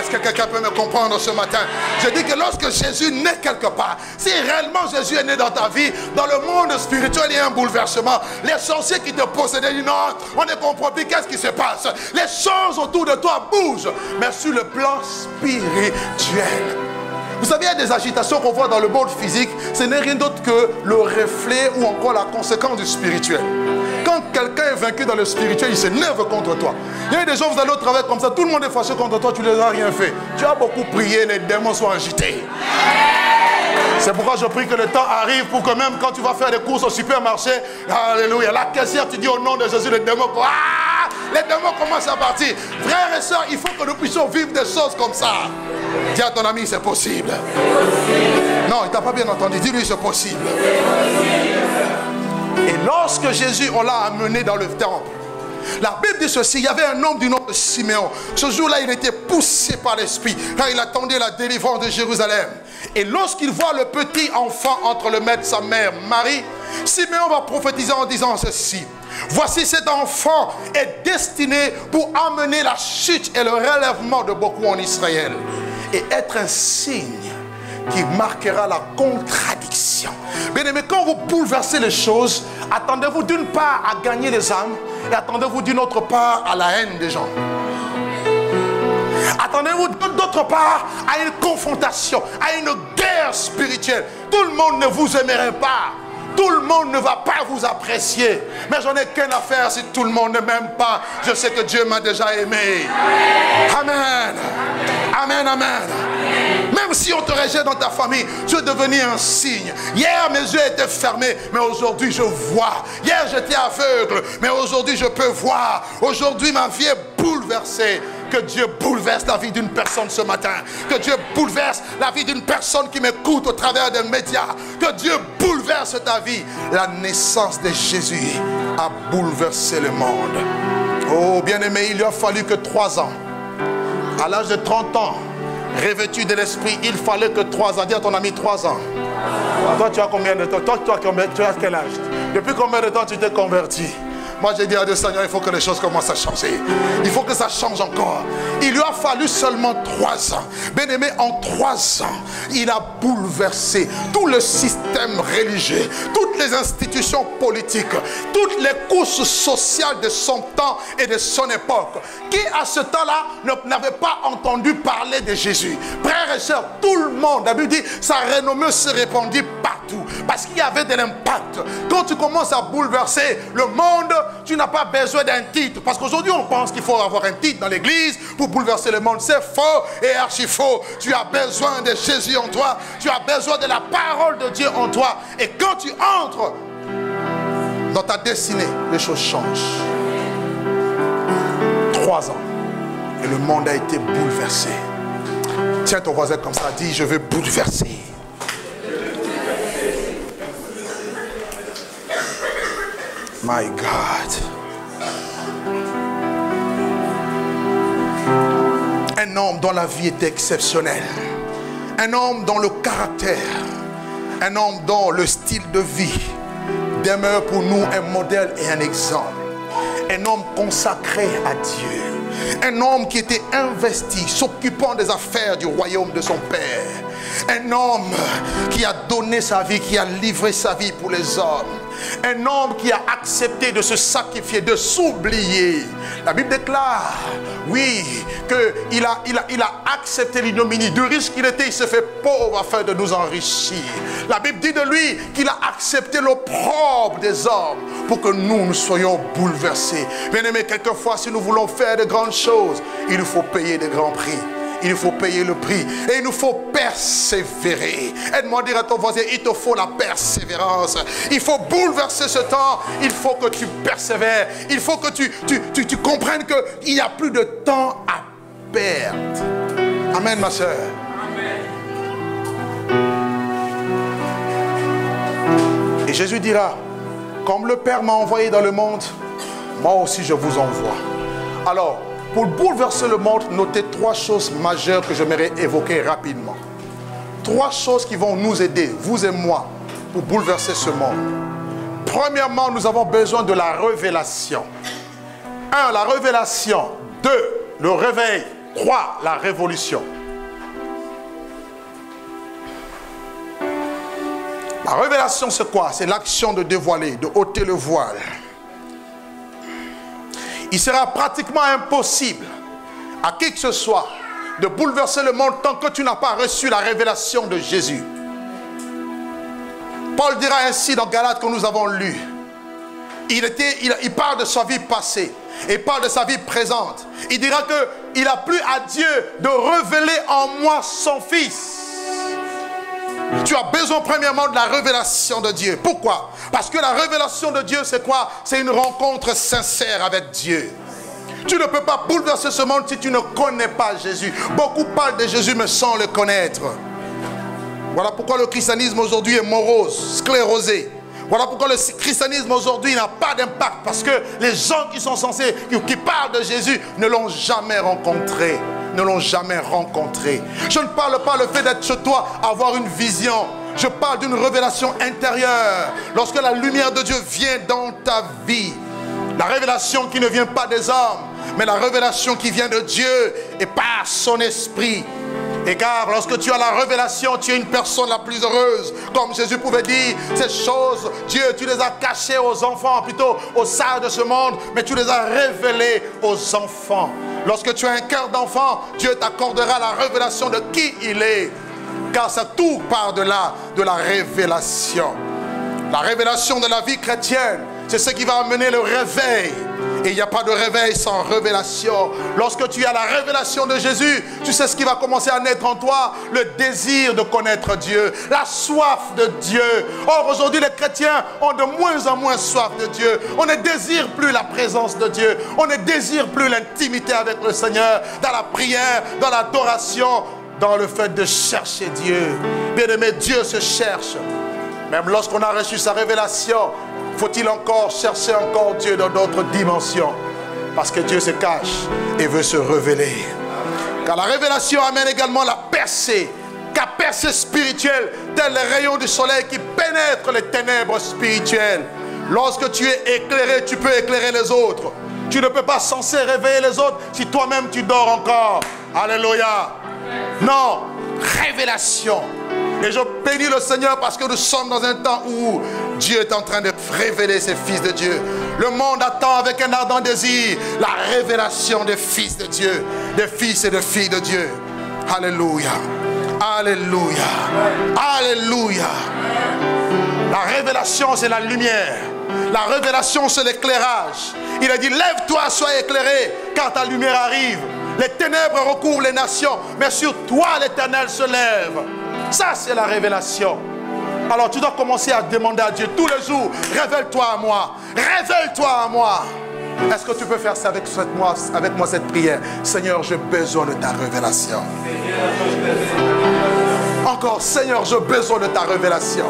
Est-ce que quelqu'un peut me comprendre ce matin? Je dis que lorsque Jésus naît quelque part, si réellement Jésus est né dans ta vie, dans le monde spirituel, il y a un bouleversement. Les sorciers qui te possédaient disent non, on ne comprend plus qu'est-ce qui se passe. Les choses autour de toi bougent, mais sur le plan spirituel. Vous savez, il y a des agitations qu'on voit dans le monde physique, ce n'est rien d'autre que le reflet ou encore la conséquence du spirituel. Quand quelqu'un est vaincu dans le spirituel, il s'énerve contre toi. Il y a des gens, vous allez au travail comme ça, tout le monde est fâché contre toi, tu ne les as rien fait. Tu as beaucoup prié, les démons sont agités. C'est pourquoi je prie que le temps arrive pour que même quand tu vas faire des courses au supermarché, Alléluia, la caissière, tu dis au nom de Jésus, les démons, ah, les démons commencent à partir. Frères et sœurs, il faut que nous puissions vivre des choses comme ça. Dis à ton ami, c'est possible. Non, il t'a pas bien entendu. Dis-lui, c'est possible. Et lorsque Jésus, on l'a amené dans le temple, la Bible dit ceci, il y avait un homme du nom de Siméon. Ce jour-là, il était poussé par l'Esprit, car il attendait la délivrance de Jérusalem. Et lorsqu'il voit le petit enfant entre le maître et sa mère, Marie, Siméon va prophétiser en disant ceci. Voici cet enfant est destiné pour amener la chute et le relèvement de beaucoup en Israël et être un signe qui marquera la contradiction. Bien aimé, quand vous bouleversez les choses, attendez-vous d'une part à gagner les âmes et attendez-vous d'une autre part à la haine des gens. Attendez-vous d'autre part à une confrontation, à une guerre spirituelle. Tout le monde ne vous aimerait pas. Tout le monde ne va pas vous apprécier. Mais j'en ai qu'une affaire si tout le monde ne m'aime pas. Je sais que Dieu m'a déjà aimé. Amen. Amen, amen. Même si on te rejette dans ta famille, tu es devenu un signe. Hier, mes yeux étaient fermés, mais aujourd'hui, je vois. Hier, j'étais aveugle, mais aujourd'hui, je peux voir. Aujourd'hui, ma vie est bouleversée. Que Dieu bouleverse la vie d'une personne ce matin. Que Dieu bouleverse la vie d'une personne qui m'écoute au travers des médias. Que Dieu bouleverse ta vie. La naissance de Jésus a bouleversé le monde. Oh, bien-aimé, il lui a fallu que trois ans. À l'âge de 30 ans, revêtu de l'esprit, il fallait que trois ans. Dis à ton ami trois ans. Toi, tu as combien de temps? Toi, combien, tu as quel âge? Depuis combien de temps tu t'es converti? Moi, j'ai dit à Dieu, Seigneur, il faut que les choses commencent à changer. Il faut que ça change encore. Il lui a fallu seulement trois ans. Bien aimé, en trois ans, il a bouleversé tout le système religieux, toutes les institutions politiques, toutes les couches sociales de son temps et de son époque, qui à ce temps-là n'avaient pas entendu parler de Jésus. Frères et sœurs, tout le monde, la Bible dit, sa renommée se répandit partout parce qu'il y avait de l'impact. Quand tu commences à bouleverser le monde, tu n'as pas besoin d'un titre. Parce qu'aujourd'hui, on pense qu'il faut avoir un titre dans l'église pour bouleverser le monde. C'est faux et archi faux. Tu as besoin de Jésus en toi. Tu as besoin de la parole de Dieu en toi. Et quand tu entres dans ta destinée, les choses changent. Trois ans. Et le monde a été bouleversé. Tiens ton voisin comme ça, dis, je veux bouleverser. My God. Un homme dont la vie était exceptionnelle. Un homme dont le caractère, un homme dont le style de vie demeure pour nous un modèle et un exemple. Un homme consacré à Dieu. Un homme qui était investi, s'occupant des affaires du royaume de son Père. Un homme qui a donné sa vie, qui a livré sa vie pour les hommes. Un homme qui a accepté de se sacrifier, de s'oublier. La Bible déclare, oui, qu'il a, il a, accepté l'ignominie. Du riche qu'il était, il se fait pauvre afin de nous enrichir. La Bible dit de lui qu'il a accepté l'opprobre des hommes pour que nous, nous soyons bouleversés. Bien aimé, quelquefois, si nous voulons faire de grandes choses, il nous faut payer de grands prix il faut payer le prix. Et il nous faut persévérer. Aide-moi à dire à ton voisin, il te faut la persévérance. Il faut bouleverser ce temps. Il faut que tu persévères. Il faut que tu, tu, tu, tu comprennes qu'il n'y a plus de temps à perdre. Amen, ma soeur. Et Jésus dira, comme le Père m'a envoyé dans le monde, moi aussi je vous envoie. Alors, pour bouleverser le monde, notez trois choses majeures que j'aimerais évoquer rapidement. Trois choses qui vont nous aider, vous et moi, pour bouleverser ce monde. Premièrement, nous avons besoin de la révélation. Un, la révélation. Deux, le réveil. Trois, la révolution. La révélation, c'est quoi? C'est l'action de dévoiler, de ôter le voile il sera pratiquement impossible à qui que ce soit de bouleverser le monde tant que tu n'as pas reçu la révélation de Jésus. Paul dira ainsi dans Galates que nous avons lu. Il, était, il, parle de sa vie passée et parle de sa vie présente. Il dira qu'il a plu à Dieu de révéler en moi son Fils. Tu as besoin premièrement de la révélation de Dieu. Pourquoi? Parce que la révélation de Dieu, c'est quoi? C'est une rencontre sincère avec Dieu. Tu ne peux pas bouleverser ce monde si tu ne connais pas Jésus. Beaucoup parlent de Jésus mais sans le connaître. Voilà pourquoi le christianisme aujourd'hui est morose, sclérosé. Voilà pourquoi le christianisme aujourd'hui n'a pas d'impact. Parce que les gens qui sont censés, qui parlent de Jésus, ne l'ont jamais rencontré ne l'ont jamais rencontré. Je ne parle pas le fait d'être chez toi, avoir une vision. Je parle d'une révélation intérieure. Lorsque la lumière de Dieu vient dans ta vie. La révélation qui ne vient pas des hommes, mais la révélation qui vient de Dieu et par son esprit. Et car lorsque tu as la révélation, tu es une personne la plus heureuse. Comme Jésus pouvait dire, ces choses, Dieu, tu les as cachées aux enfants, plutôt aux sages de ce monde, mais tu les as révélées aux enfants. Lorsque tu as un cœur d'enfant, Dieu t'accordera la révélation de qui il est. Car ça tout part de là, de la révélation. La révélation de la vie chrétienne, c'est ce qui va amener le réveil. Et il n'y a pas de réveil sans révélation. Lorsque tu as la révélation de Jésus, tu sais ce qui va commencer à naître en toi, le désir de connaître Dieu, la soif de Dieu. Or, aujourd'hui, les chrétiens ont de moins en moins soif de Dieu. On ne désire plus la présence de Dieu. On ne désire plus l'intimité avec le Seigneur, dans la prière, dans l'adoration, dans le fait de chercher Dieu. Bien aimé, Dieu se cherche. Même lorsqu'on a reçu sa révélation, faut-il encore chercher encore Dieu dans d'autres dimensions? Parce que Dieu se cache et veut se révéler. Car la révélation amène également la percée. Car percée spirituelle, tel les rayons du soleil qui pénètrent les ténèbres spirituelles. Lorsque tu es éclairé, tu peux éclairer les autres. Tu ne peux pas censé réveiller les autres si toi-même tu dors encore. Alléluia. Non, révélation. Et je bénis le Seigneur parce que nous sommes dans un temps où Dieu est en train de révéler ses fils de Dieu. Le monde attend avec un ardent désir la révélation des fils de Dieu, des fils et des filles de Dieu. Alléluia. Alléluia. Alléluia. La révélation, c'est la lumière. La révélation, c'est l'éclairage. Il a dit, lève-toi, sois éclairé, car ta lumière arrive. Les ténèbres recouvrent les nations, mais sur toi l'Éternel se lève. Ça, c'est la révélation. Alors tu dois commencer à demander à Dieu tous les jours, révèle-toi à moi, révèle-toi à moi. Est-ce que tu peux faire ça avec, moi, avec moi cette prière? Seigneur, j'ai besoin de ta révélation. Encore, Seigneur, j'ai besoin de ta révélation.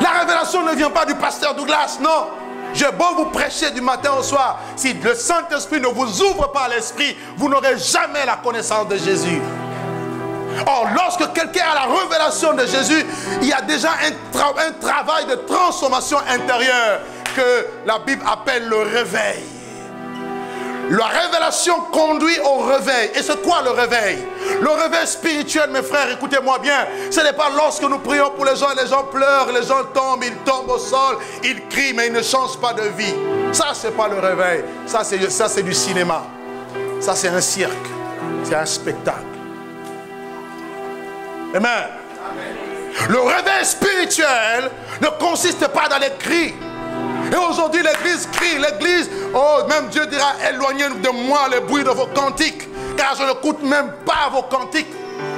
La révélation ne vient pas du pasteur Douglas, non. J'ai beau vous prêcher du matin au soir. Si le Saint-Esprit ne vous ouvre pas l'esprit, vous n'aurez jamais la connaissance de Jésus. Or, lorsque quelqu'un a la révélation de Jésus, il y a déjà un, travail de transformation intérieure que la Bible appelle le réveil. La révélation conduit au réveil. Et c'est quoi le réveil? Le réveil spirituel, mes frères, écoutez-moi bien. Ce n'est pas lorsque nous prions pour les gens, les gens pleurent, les gens tombent, ils tombent au sol, ils crient, mais ils ne changent pas de vie. Ça, c'est pas le réveil. Ça, c'est du cinéma. Ça, c'est un cirque. C'est un spectacle. Amen. Le réveil spirituel ne consiste pas dans les cris. Et aujourd'hui, l'Église crie, l'Église, oh, même Dieu dira, éloignez de moi le bruit de vos cantiques, car je n'écoute même pas vos cantiques.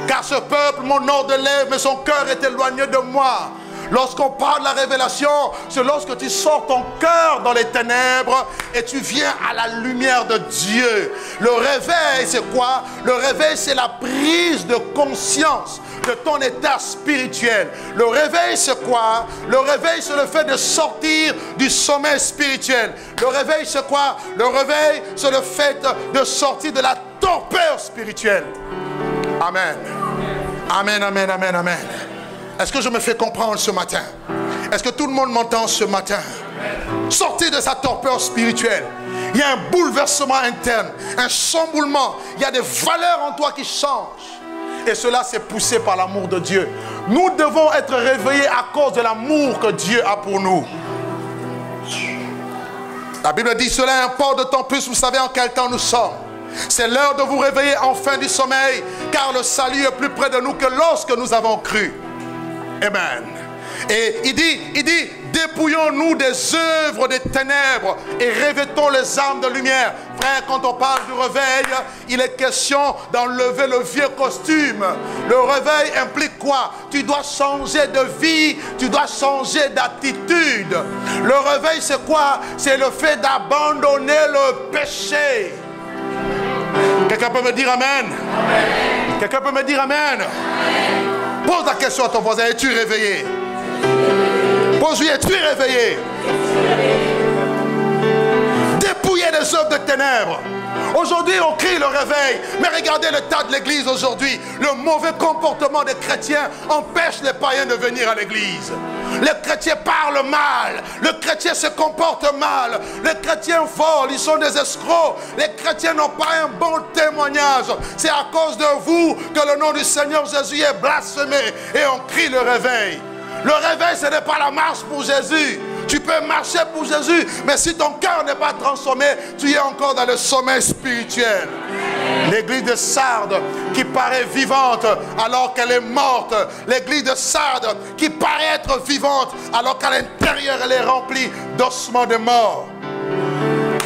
Car ce peuple m'honore de lèvres, mais son cœur est éloigné de moi. Lorsqu'on parle de la révélation, c'est lorsque tu sors ton cœur dans les ténèbres et tu viens à la lumière de Dieu. Le réveil, c'est quoi? Le réveil, c'est la prise de conscience de ton état spirituel. Le réveil, c'est quoi? Le réveil, c'est le fait de sortir du sommeil spirituel. Le réveil, c'est quoi? Le réveil, c'est le fait de sortir de la torpeur spirituelle. Amen. Amen, amen, amen, amen. Est-ce que je me fais comprendre ce matin? Est-ce que tout le monde m'entend ce matin? Sortez de sa torpeur spirituelle. Il y a un bouleversement interne, un chamboulement. Il y a des valeurs en toi qui changent. Et cela, c'est poussé par l'amour de Dieu. Nous devons être réveillés à cause de l'amour que Dieu a pour nous. La Bible dit, cela importe d'autant plus, vous savez en quel temps nous sommes. C'est l'heure de vous réveiller enfin du sommeil, car le salut est plus près de nous que lorsque nous avons cru. Amen. Et il dit, il dit, dépouillons-nous des œuvres des ténèbres et revêtons les armes de lumière. Frère, quand on parle du réveil, il est question d'enlever le vieux costume. Le réveil implique quoi? Tu dois changer de vie, tu dois changer d'attitude. Le réveil, c'est quoi? C'est le fait d'abandonner le péché. Quelqu'un peut me dire Amen, Quelqu'un peut me dire amen. Pose la question à ton voisin, es-tu réveillé? Pose-lui, es-tu réveillé? Dépouiller les œuvres de ténèbres. Aujourd'hui, on crie le réveil. Mais regardez le tas de l'église aujourd'hui. Le mauvais comportement des chrétiens empêche les païens de venir à l'église. Les chrétiens parlent mal. Le chrétien se comporte mal. Les chrétiens volent. Ils sont des escrocs. Les chrétiens n'ont pas un bon témoignage. C'est à cause de vous que le nom du Seigneur Jésus est blasphémé. Et on crie le réveil. Le réveil, ce n'est pas la marche pour Jésus. Tu peux marcher pour Jésus, mais si ton cœur n'est pas transformé, tu es encore dans le sommeil spirituel. L'église de Sardes qui paraît vivante alors qu'elle est morte. L'église de Sardes qui paraît être vivante alors qu'à l'intérieur elle est remplie d'ossements de mort.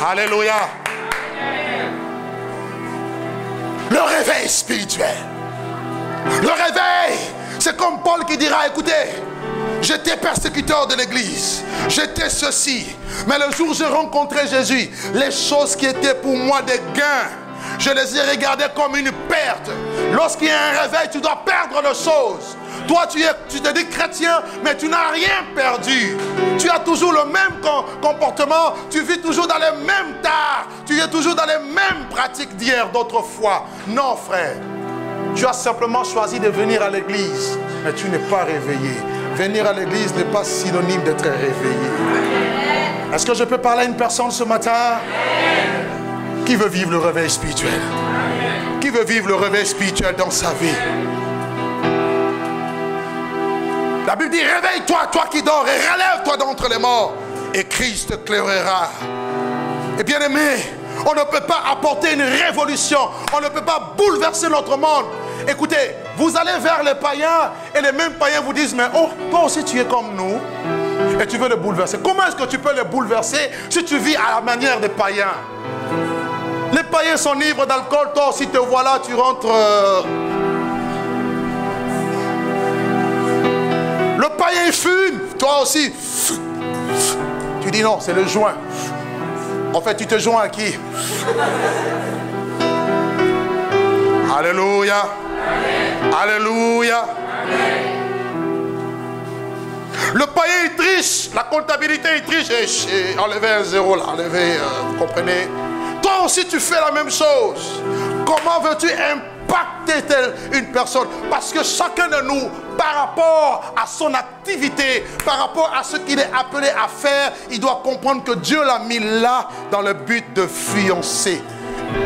Alléluia. Le réveil spirituel. Le réveil, c'est comme Paul qui dira, écoutez, J'étais persécuteur de l'église. J'étais ceci. Mais le jour où j'ai rencontré Jésus, les choses qui étaient pour moi des gains, je les ai regardées comme une perte. Lorsqu'il y a un réveil, tu dois perdre les choses. Toi, tu, es, tu te dis chrétien, mais tu n'as rien perdu. Tu as toujours le même comportement. Tu vis toujours dans les mêmes tares. Tu es toujours dans les mêmes pratiques d'hier, d'autrefois. Non, frère. Tu as simplement choisi de venir à l'église, mais tu n'es pas réveillé. Venir à l'église n'est pas synonyme d'être réveillé. Est-ce que je peux parler à une personne ce matin? Qui veut vivre le réveil spirituel? Qui veut vivre le réveil spirituel dans sa vie? La Bible dit, réveille-toi, toi qui dors, et relève-toi d'entre les morts, et Christ te clairera. Et bien aimé, on ne peut pas apporter une révolution, on ne peut pas bouleverser notre monde. Écoutez, vous allez vers les païens, et les mêmes païens vous disent, mais oh, toi aussi tu es comme nous, et tu veux le bouleverser. Comment est-ce que tu peux le bouleverser si tu vis à la manière des païens? Les païens sont libres d'alcool, toi aussi te voilà, tu rentres... Euh, Le païen fume, toi aussi. Tu dis non, c'est le joint. En fait, tu te joins à qui? Alléluia. Alléluia. Le païen est triche, la comptabilité est triche. Et enlever un zéro là, enlever, euh, vous comprenez Toi aussi tu fais la même chose. Comment veux-tu impacter une personne? Parce que chacun de nous, par rapport à son activité, par rapport à ce qu'il est appelé à faire, il doit comprendre que Dieu l'a mis là dans le but de fiancer.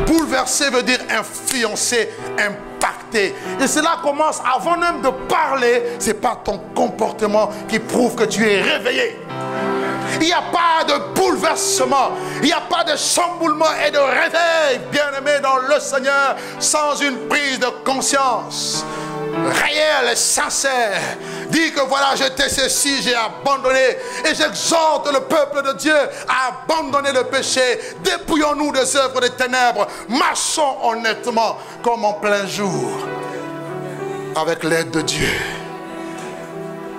Bouleverser veut dire influencer, impacter. Et cela commence avant même de parler. Ce n'est pas ton comportement qui prouve que tu es réveillé. Il n'y a pas de bouleversement. Il n'y a pas de chamboulement et de réveil, bien-aimé dans le Seigneur, sans une prise de conscience réelle et sincère. Dis que voilà, j'étais ceci, j'ai abandonné. Et j'exhorte le peuple de Dieu à abandonner le péché. Dépouillons-nous des œuvres des ténèbres. Marchons honnêtement comme en plein jour. Avec l'aide de Dieu.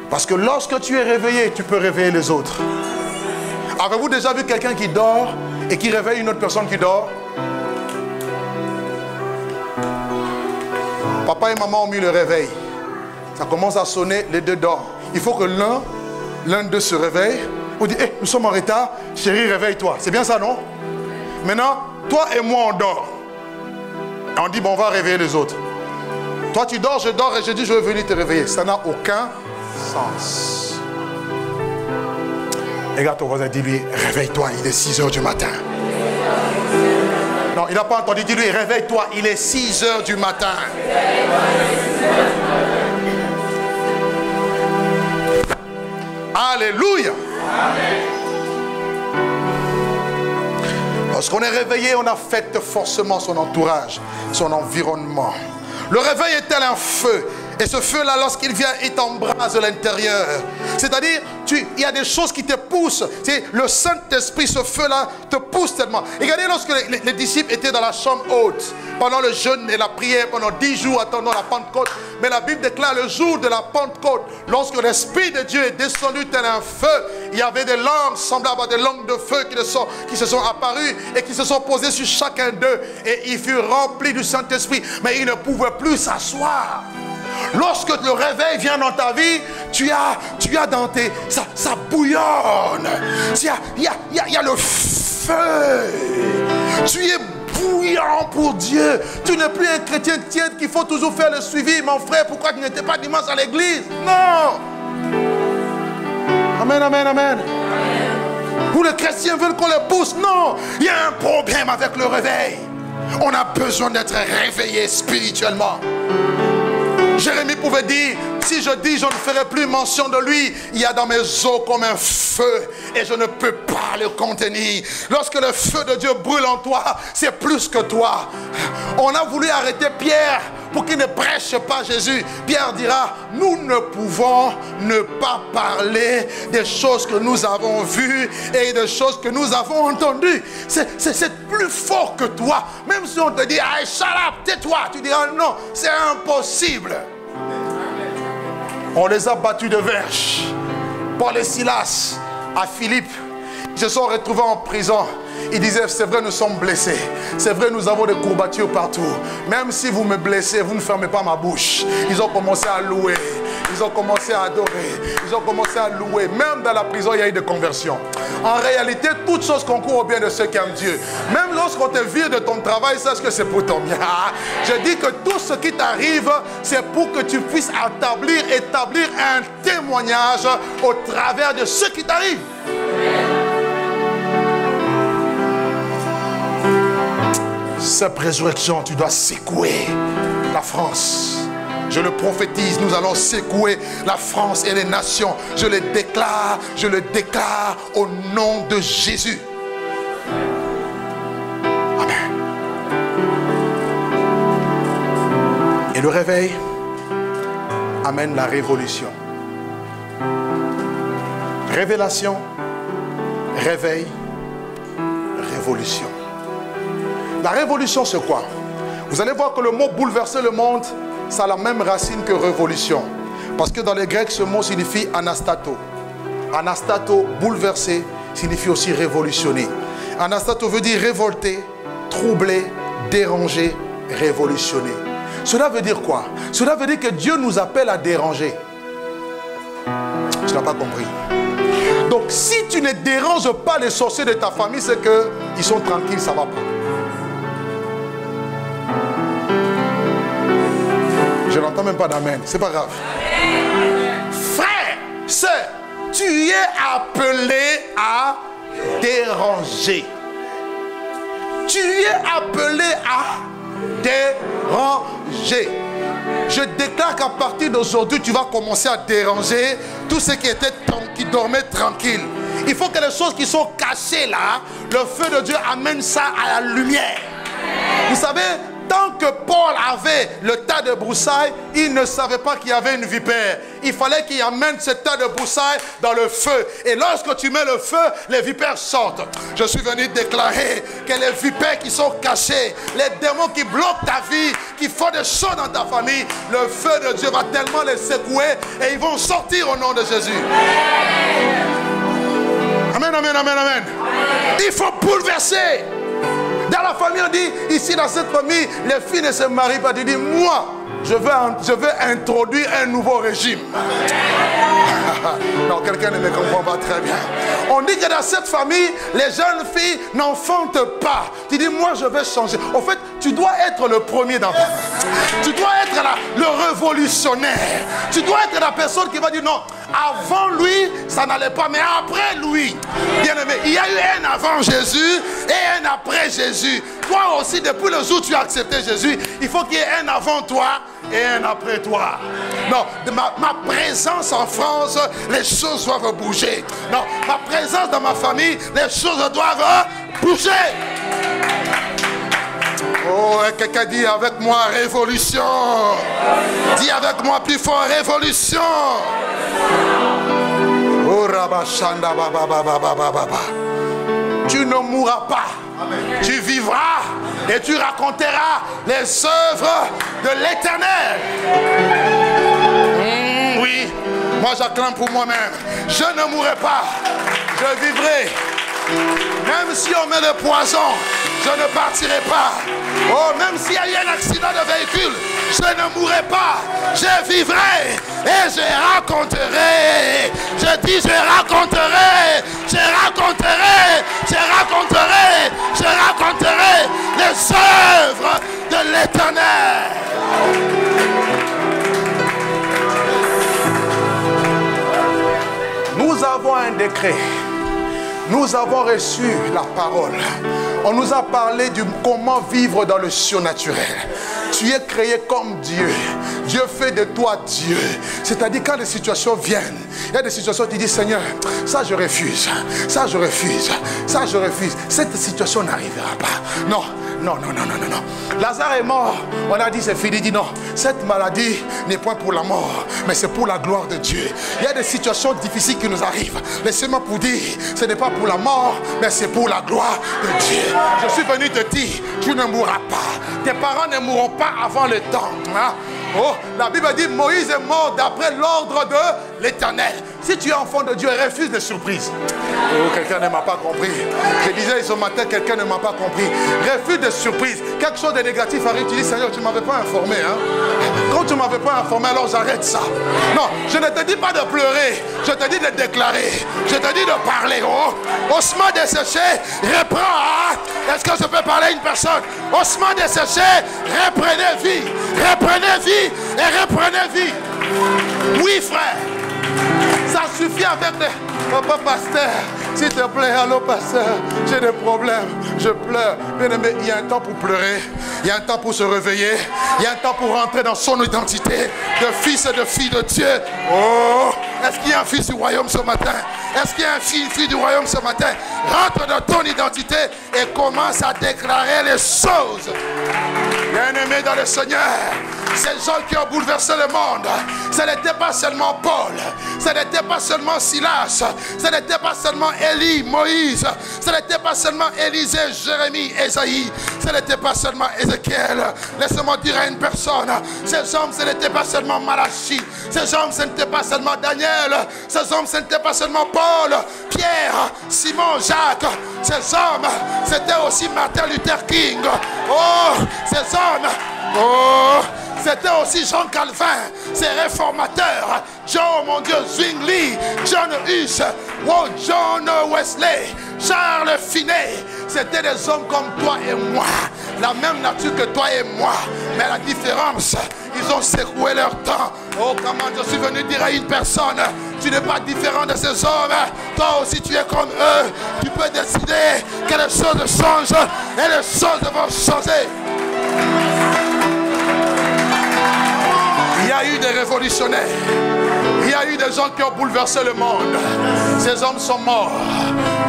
Parce que lorsque tu es réveillé, tu peux réveiller les autres. Avez-vous déjà vu quelqu'un qui dort et qui réveille une autre personne qui dort? Papa et maman ont mis le réveil. Ça commence à sonner, les deux dorment. Il faut que l'un, l'un d'eux se réveille. On dit, hey, nous sommes en retard, chérie, réveille-toi. C'est bien ça, non? Maintenant, toi et moi, on dort. On dit, bon, on va réveiller les autres. Toi, tu dors, je dors et je dis, je veux venir te réveiller. Ça n'a aucun sens. Regarde ton voisin, dis-lui, réveille-toi, il est 6 heures du matin. Non, il n'a pas entendu, dis-lui, réveille-toi, il est 6 heures du matin. Alléluia. Lorsqu'on est réveillé, on affecte forcément son entourage, son environnement. Le réveil est tel un feu et ce feu-là, lorsqu'il vient, il t'embrase de l'intérieur. C'est-à-dire, il y a des choses qui te poussent. C'est le Saint-Esprit, ce feu-là, te pousse tellement. Regardez, lorsque les, disciples étaient dans la chambre haute, pendant le jeûne et la prière, pendant dix jours attendant la Pentecôte. Mais la Bible déclare le jour de la Pentecôte, lorsque l'Esprit de Dieu est descendu tel un feu, il y avait des langues semblables à des langues de feu qui, qui se sont apparues et qui se sont posées sur chacun d'eux. Et ils furent remplis du Saint-Esprit. Mais ils ne pouvaient plus s'asseoir. Lorsque le réveil vient dans ta vie, tu as, tu as dans tes... Ça, ça bouillonne. Il y a, y, a, y a le feu. Tu es bouillant pour Dieu. Tu n'es plus un chrétien tiède qu'il faut toujours faire le suivi. Mon frère, pourquoi tu n'étais pas dimanche à l'église? Non. Amen, amen, amen. Où les chrétiens veulent qu'on les pousse? Non. Il y a un problème avec le réveil. On a besoin d'être réveillé spirituellement. Jérémie pouvait dire, si je dis je ne ferai plus mention de lui, il y a dans mes os comme un feu et je ne peux pas le contenir. Lorsque le feu de Dieu brûle en toi, c'est plus que toi. On a voulu arrêter Pierre pour qu'il ne prêche pas Jésus. Pierre dira, nous ne pouvons ne pas parler des choses que nous avons vues et des choses que nous avons entendues. C'est plus fort que toi. Même si on te dit, ah, shut tais-toi, tu diras non, c'est impossible. On les a battus de verge. Paul et Silas à Philippe, se sont retrouvés en prison. Ils disaient, c'est vrai, nous sommes blessés. C'est vrai, nous avons des courbatures partout. Même si vous me blessez, vous ne fermez pas ma bouche. Ils ont commencé à louer. Ils ont commencé à adorer. Ils ont commencé à louer. Même dans la prison, il y a eu des conversions. En réalité, toutes choses concourent au bien de ceux qui aiment Dieu. Même lorsqu'on te vire de ton travail, sache que c'est pour ton bien. Je dis que tout ce qui t'arrive, c'est pour que tu puisses établir, établir un témoignage au travers de ce qui t'arrive. Cette résurrection, tu dois secouer la France. Je le prophétise, nous allons secouer la France et les nations. Je le déclare, je le déclare au nom de Jésus. Amen. Et le réveil amène la révolution. Révélation, réveil, révolution. La révolution, c'est quoi? Vous allez voir que le mot bouleverser le monde, ça a la même racine que révolution. Parce que dans les Grecs, ce mot signifie anastato. Anastato, bouleverser, signifie aussi révolutionner. Anastato veut dire révolter, troubler, déranger, révolutionner. Cela veut dire quoi? Cela veut dire que Dieu nous appelle à déranger. Tu n'as pas compris. Donc si tu ne déranges pas les sorciers de ta famille, c'est qu'ils sont tranquilles, ça ne va pas. Je n'entends même pas d'amen. C'est pas grave. Frère, sœur, tu es appelé à déranger. Tu es appelé à déranger. Je déclare qu'à partir d'aujourd'hui, tu vas commencer à déranger tous ceux qui étaient qui dormaient tranquilles. Il faut que les choses qui sont cachées là, le feu de Dieu amène ça à la lumière. Vous savez, tant que Paul avait le tas de broussailles, il ne savait pas qu'il y avait une vipère. Il fallait qu'il amène ce tas de broussailles dans le feu. Et lorsque tu mets le feu, les vipères sortent. Je suis venu déclarer que les vipères qui sont cachées, les démons qui bloquent ta vie, qui font des choses dans ta famille, le feu de Dieu va tellement les secouer et ils vont sortir au nom de Jésus. Amen, amen, amen, amen. Il faut bouleverser. Dans la famille, on dit, ici dans cette famille, les filles ne se marient pas. Tu dis, moi, je veux, introduire un nouveau régime. non, quelqu'un ne me comprend pas très bien. On dit que dans cette famille, les jeunes filles n'enfantent pas. Tu dis, moi, je vais changer. En fait, tu dois être le premier d'enfant. Tu dois être le révolutionnaire. Tu dois être la personne qui va dire, non, avant lui, ça n'allait pas, mais après lui. Bien aimé, il y a eu un avant Jésus et un après Jésus. Toi aussi, depuis le jour où tu as accepté Jésus, il faut qu'il y ait un avant toi et un après toi. Non, ma, ma présence en France, les choses doivent bouger. Non, ma présence dans ma famille, les choses doivent bouger. Oh, quelqu'un dit avec moi révolution. Dis avec moi plus fort révolution. Oh, Rabashanda, baba, baba, baba, baba. Tu ne mourras pas. Tu vivras et tu raconteras les œuvres de l'éternel. Hmm, oui, moi j'acclame pour moi-même. Je ne mourrai pas. Je vivrai. Même si on met le poison, je ne partirai pas. Oh, même s'il y a eu un accident de véhicule, je ne mourrai pas. Je vivrai et je raconterai. Je dis, je raconterai. Je raconterai. Je raconterai. Je raconterai les œuvres de l'éternel. Nous avons un décret. Nous avons reçu la parole. On nous a parlé de comment vivre dans le surnaturel. Tu es créé comme Dieu. Dieu fait de toi Dieu. C'est-à-dire quand les situations viennent, il y a des situations où tu dis Seigneur, ça je refuse, ça je refuse, ça je refuse. Cette situation n'arrivera pas. Non, non, non, non, non, non, non. Lazare est mort. On a dit c'est fini. Il dit non. Cette maladie n'est point pour la mort, mais c'est pour la gloire de Dieu. Il y a des situations difficiles qui nous arrivent. Laissez-moi pour dire, ce n'est pas pour la mort, mais c'est pour la gloire de Dieu. Je suis venu te dire, tu ne mourras pas. Tes parents ne mourront pas avant le temps. Hein. Oh, la Bible dit Moïse est mort d'après l'ordre de l'éternel. Si tu es enfant de Dieu, refuse les surprises. Oh, quelqu'un ne m'a pas compris. Je disais ce matin, quelqu'un ne m'a pas compris. Refuse des surprises. Quelque chose de négatif arrive, tu dis Seigneur, tu ne m'avais pas informé. Hein? Quand tu ne m'avais pas informé, alors j'arrête ça. Non, je ne te dis pas de pleurer. Je te dis de déclarer. Je te dis de parler. Oh, osement desséché, reprends. Hein? Est-ce que je peux parler à une personne? Osement desséché, reprenez vie. Reprenez vie et reprenez vie. Oui, frère. Ça suffit avec des... Papa pasteur, s'il te plaît, allô pasteur, j'ai des problèmes, je pleure. Bien aimé, il y a un temps pour pleurer, il y a un temps pour se réveiller, il y a un temps pour rentrer dans son identité de fils et de fille de Dieu. Oh, est-ce qu'il y a un fils du royaume ce matin? Est-ce qu'il y a un fils, fille du royaume ce matin? Rentre dans ton identité et commence à déclarer les choses. Bien aimé dans le Seigneur, ces gens qui ont bouleversé le monde, ce n'était pas seulement Paul, ce n'était pas seulement Silas, ce n'était pas seulement Élie, Moïse, ce n'était pas seulement Élisée, Jérémie, Esaïe, ce n'était pas seulement Ézéchiel. Laissez-moi dire à une personne, ces hommes, ce n'était pas seulement Malachi, ces hommes, ce n'était pas seulement Daniel, ces hommes, ce n'était pas seulement Paul, Pierre, Simon, Jacques, ces hommes, c'était aussi Martin Luther King. Oh, ces hommes, oh, c'était aussi Jean Calvin, ces réformateurs. John, mon Dieu, Zwingli, John Hus, oh, John Wesley, Charles Finet. C'était des hommes comme toi et moi. La même nature que toi et moi. Mais la différence, ils ont secoué leur temps. Oh, comment je suis venu dire à une personne, tu n'es pas différent de ces hommes. Toi aussi, tu es comme eux. Tu peux décider que les choses changent et les choses vont changer. Il y a eu des révolutionnaires. Il y a eu des gens qui ont bouleversé le monde. Ces hommes sont morts.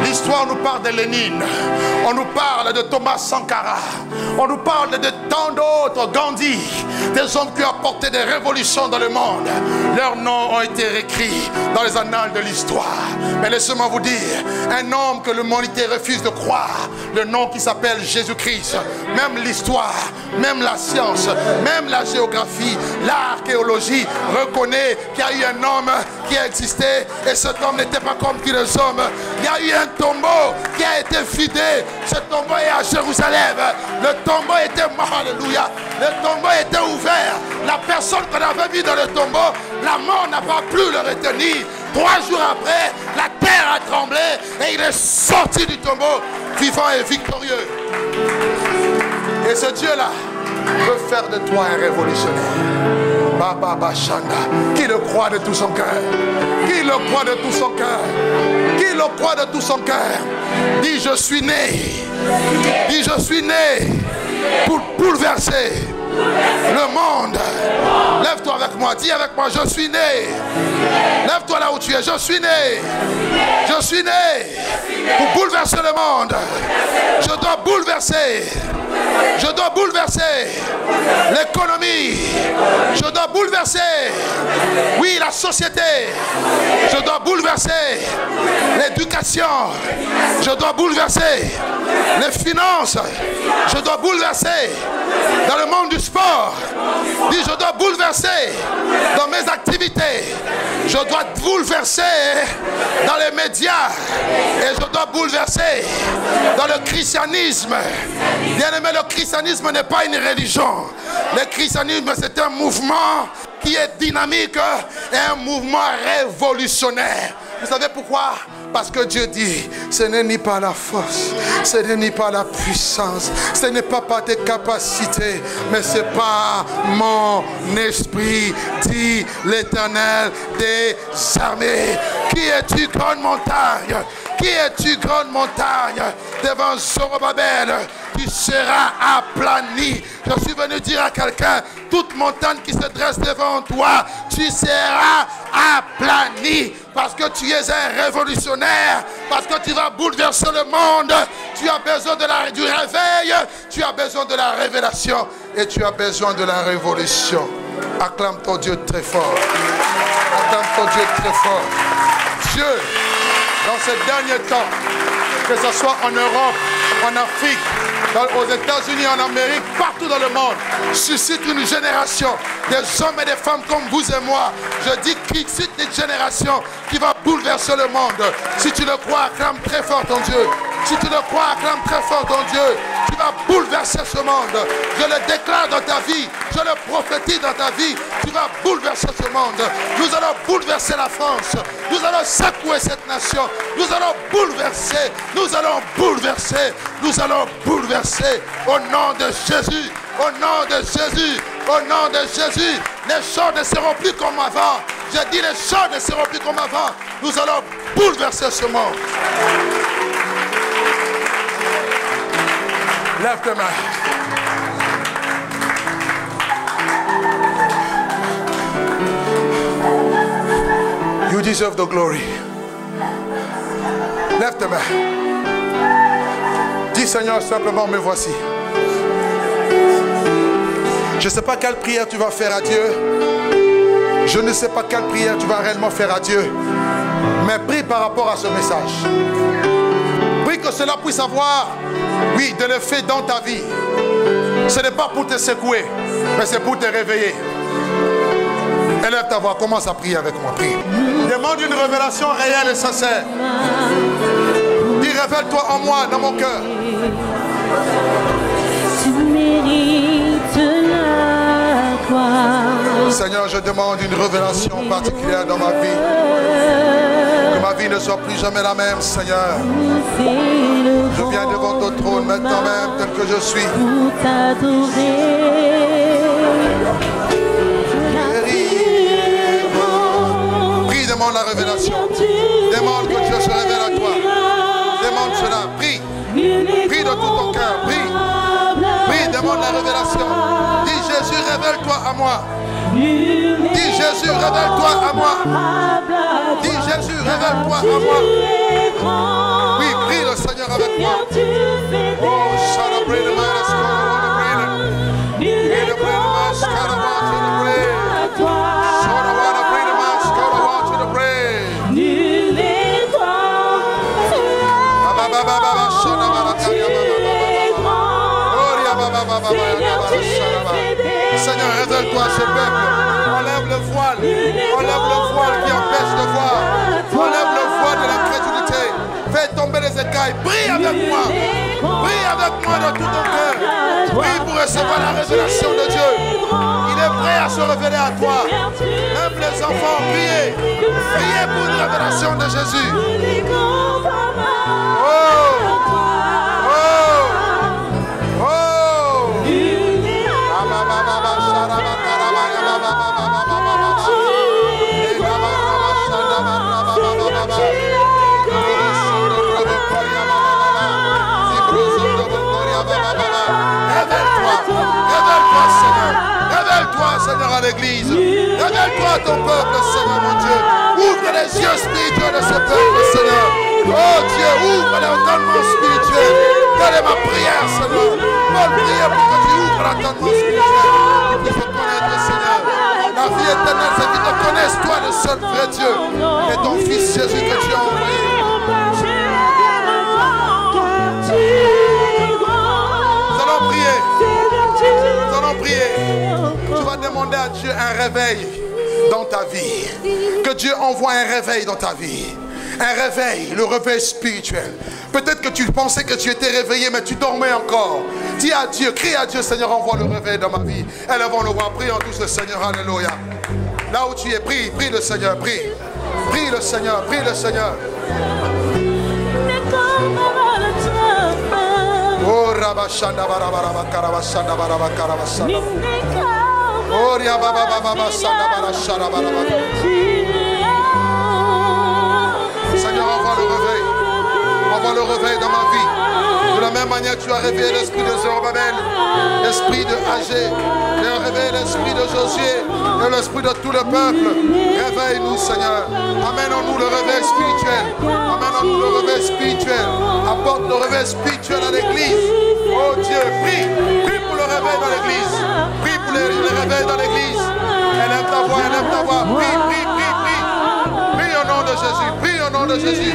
L'histoire nous parle de Lénine. On nous parle de Thomas Sankara. On nous parle de tant d'autres, Gandhi. Des hommes qui ont apporté des révolutions dans le monde. Leurs noms ont été réécrits dans les annales de l'histoire. Mais laissez-moi vous dire, un homme que l'humanité refuse de croire, le nom qui s'appelle Jésus-Christ, même l'histoire, même la science, même la géographie, l'archéologie reconnaît qu'il y a eu un homme qui a existé et cet homme n'était pas comme tous les hommes. Il y a eu un tombeau qui a été vidé. Ce tombeau est à Jérusalem. Le tombeau était mort, alléluia. Le tombeau était ouvert. La personne qu'on avait mis dans le tombeau, la mort n'a pas pu le retenir. Trois jours après, la terre a tremblé et il est sorti du tombeau, vivant et victorieux. Et ce Dieu-là veut faire de toi un révolutionnaire. Baba Bashanda, qui le croit de tout son cœur? Qui le croit de tout son cœur? Qui le croit de tout son cœur? Dis je suis né. Dis je suis né pour bouleverser le monde. Lève-toi avec moi. Dis avec moi, je suis né. Lève-toi là où tu es. Je suis né. Je suis né pour bouleverser le monde. Je dois bouleverser. Je dois bouleverser l'économie. Je dois bouleverser, oui, la société. Je dois bouleverser l'éducation. Je dois bouleverser les finances. Je dois bouleverser dans le monde du sport. je dois bouleverser dans mes activités. Je dois bouleverser dans les médias. Et je dois bouleverser dans le christianisme. Bien aimé, le christianisme n'est pas une religion. Le christianisme, c'est un mouvement qui est dynamique et un mouvement révolutionnaire. Vous savez pourquoi? Parce que Dieu dit, ce n'est ni par la force, ce n'est ni par la puissance, ce n'est pas par tes capacités, mais c'est par mon esprit, dit l'Éternel des armées. Qui es-tu, grande montagne? Qui es-tu, grande montagne Devant Zorobabel, tu seras aplani? Je suis venu dire à quelqu'un, toute montagne qui se dresse devant toi, tu seras aplani. Parce que tu es un révolutionnaire, parce que tu vas bouleverser le monde. Tu as besoin de la, du réveil, tu as besoin de la révélation et tu as besoin de la révolution. Acclame ton Dieu très fort. Acclame ton Dieu très fort. Dieu, dans ces derniers temps, que ce soit en Europe, en Afrique, aux États-Unis, en Amérique, partout dans le monde, suscite une génération des hommes et des femmes comme vous et moi. Je dis qu'il existe une génération qui va bouleverser le monde. Si tu le crois, acclame très fort ton Dieu. Si tu le crois, acclame très fort ton Dieu. Tu vas bouleverser ce monde. Je le déclare dans ta vie. Je le prophétise dans ta vie. Tu vas bouleverser ce monde. Nous allons bouleverser la France. Nous allons secouer cette nation. Nous allons bouleverser. Nous allons bouleverser. Nous allons bouleverser. Au nom de Jésus. Au nom de Jésus. Au nom de Jésus. Les choses ne seront plus comme avant. J'ai dit les choses ne seront plus comme avant. Nous allons bouleverser ce monde. Lève tes mains. You deserve the glory. Lève tes mains. Dis Seigneur simplement, me voici. Je ne sais pas quelle prière tu vas faire à Dieu. Je ne sais pas quelle prière tu vas réellement faire à Dieu. Mais prie par rapport à ce message. Que cela puisse avoir, oui, de l'effet dans ta vie. Ce n'est pas pour te secouer, mais c'est pour te réveiller. Élève ta voix, commence à prier avec moi. Prie. Demande une révélation réelle et sincère. Dis, révèle-toi en moi, dans mon cœur. Tu mérites la gloire. Seigneur, je demande une révélation particulière dans ma vie. Que ma vie ne soit plus jamais la même, Seigneur. Je viens devant ton trône maintenant même tel que je suis. Prie, demande la révélation. Demande que Dieu se révèle à toi. Demande cela. Prie. Prie de tout ton révèle-toi à moi. Dis Jésus, révèle-toi à moi. Dis Jésus, révèle-toi à moi. Oui, prie le Seigneur avec moi. Oh, À ce. Enlève le voile. Enlève le voile qui empêche de voir. Enlève le voile de l'incrédulité. Fais tomber les écailles. Prie avec moi. Prie avec moi de tout ton cœur. Prie pour recevoir la révélation de Dieu. Il est prêt à se révéler à toi. Même les enfants, priez. Priez pour une révélation de Jésus. Oh! Seigneur, à l'église. Révèle-toi ton peuple, Seigneur, mon Dieu. Ouvre les yeux spirituels de ce peuple, Seigneur. Oh Dieu, ouvre l'entendement spirituel. Telle est ma prière, Seigneur. Paul prière pour que tu ouvres l'entendement spirituel. Qu'ils te connaissent, Seigneur. La vie éternelle, c'est qu'ils te connaissent, toi, le seul vrai Dieu. Et ton Fils Jésus que tu as envoyé. Prier. Tu vas demander à Dieu un réveil dans ta vie. Que Dieu envoie un réveil dans ta vie. Un réveil, le réveil spirituel. Peut-être que tu pensais que tu étais réveillé, mais tu dormais encore. Dis à Dieu, crie à Dieu, Seigneur, envoie le réveil dans ma vie. Élevons le roi, prions tous le Seigneur, Alléluia. Là où tu es, prie, prie le Seigneur, prie. Prie le Seigneur, prie le Seigneur. Rabashanda Barabara Karabasanda Barabara Karabasanda. Oh, Yababa Baba Sanda Barashara Barabara. Envoie le réveil dans ma vie. De la même manière, tu as réveillé l'esprit de Zorobabel, l'esprit de Agé, tu as réveillé l'esprit de Josué et l'esprit de tout le peuple. Réveille-nous, Seigneur. Amène-nous le réveil spirituel. Amène-nous le réveil spirituel. Apporte le réveil spirituel à l'église. Oh Dieu, prie. Prie pour le réveil dans l'église. Prie pour le, le réveil dans l'église. Élève ta voix, élève ta voix. Prie, prie, prie, prie. Prie au nom de Jésus. Prie au nom de Jésus.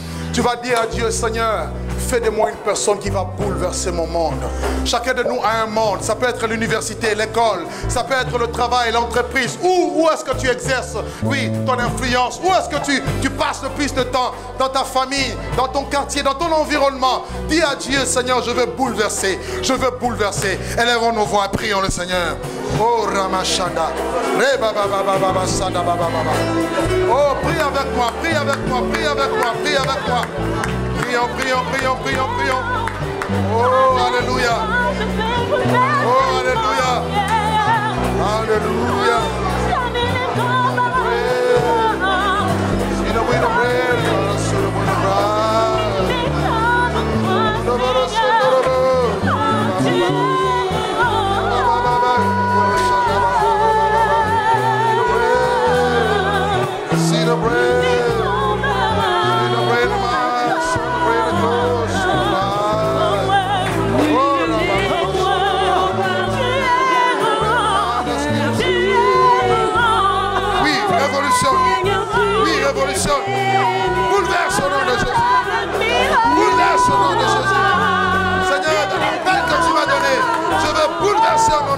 Tu vas dire à Dieu, Seigneur, fais de moi une personne qui va bouleverser mon monde. Chacun de nous a un monde. Ça peut être l'université, l'école, ça peut être le travail, l'entreprise. Où, où est-ce que tu exerces, oui, ton influence Où est-ce que tu, tu passes le plus de temps? Dans ta famille, dans ton quartier, dans ton environnement. Dis à Dieu, Seigneur, je veux bouleverser. Je veux bouleverser. Élèvons nos voix, prions le Seigneur. Oh, babababa. Oh, prie avec moi, prie avec moi, prie avec moi, prie avec moi. Prions, prions, prions, prions, prions. Oh, Alléluia. Oh, Alléluia. Alléluia.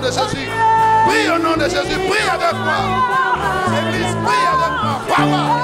De Jésus. Prie au nom de Jésus. Prie avec moi. Église, prie avec moi.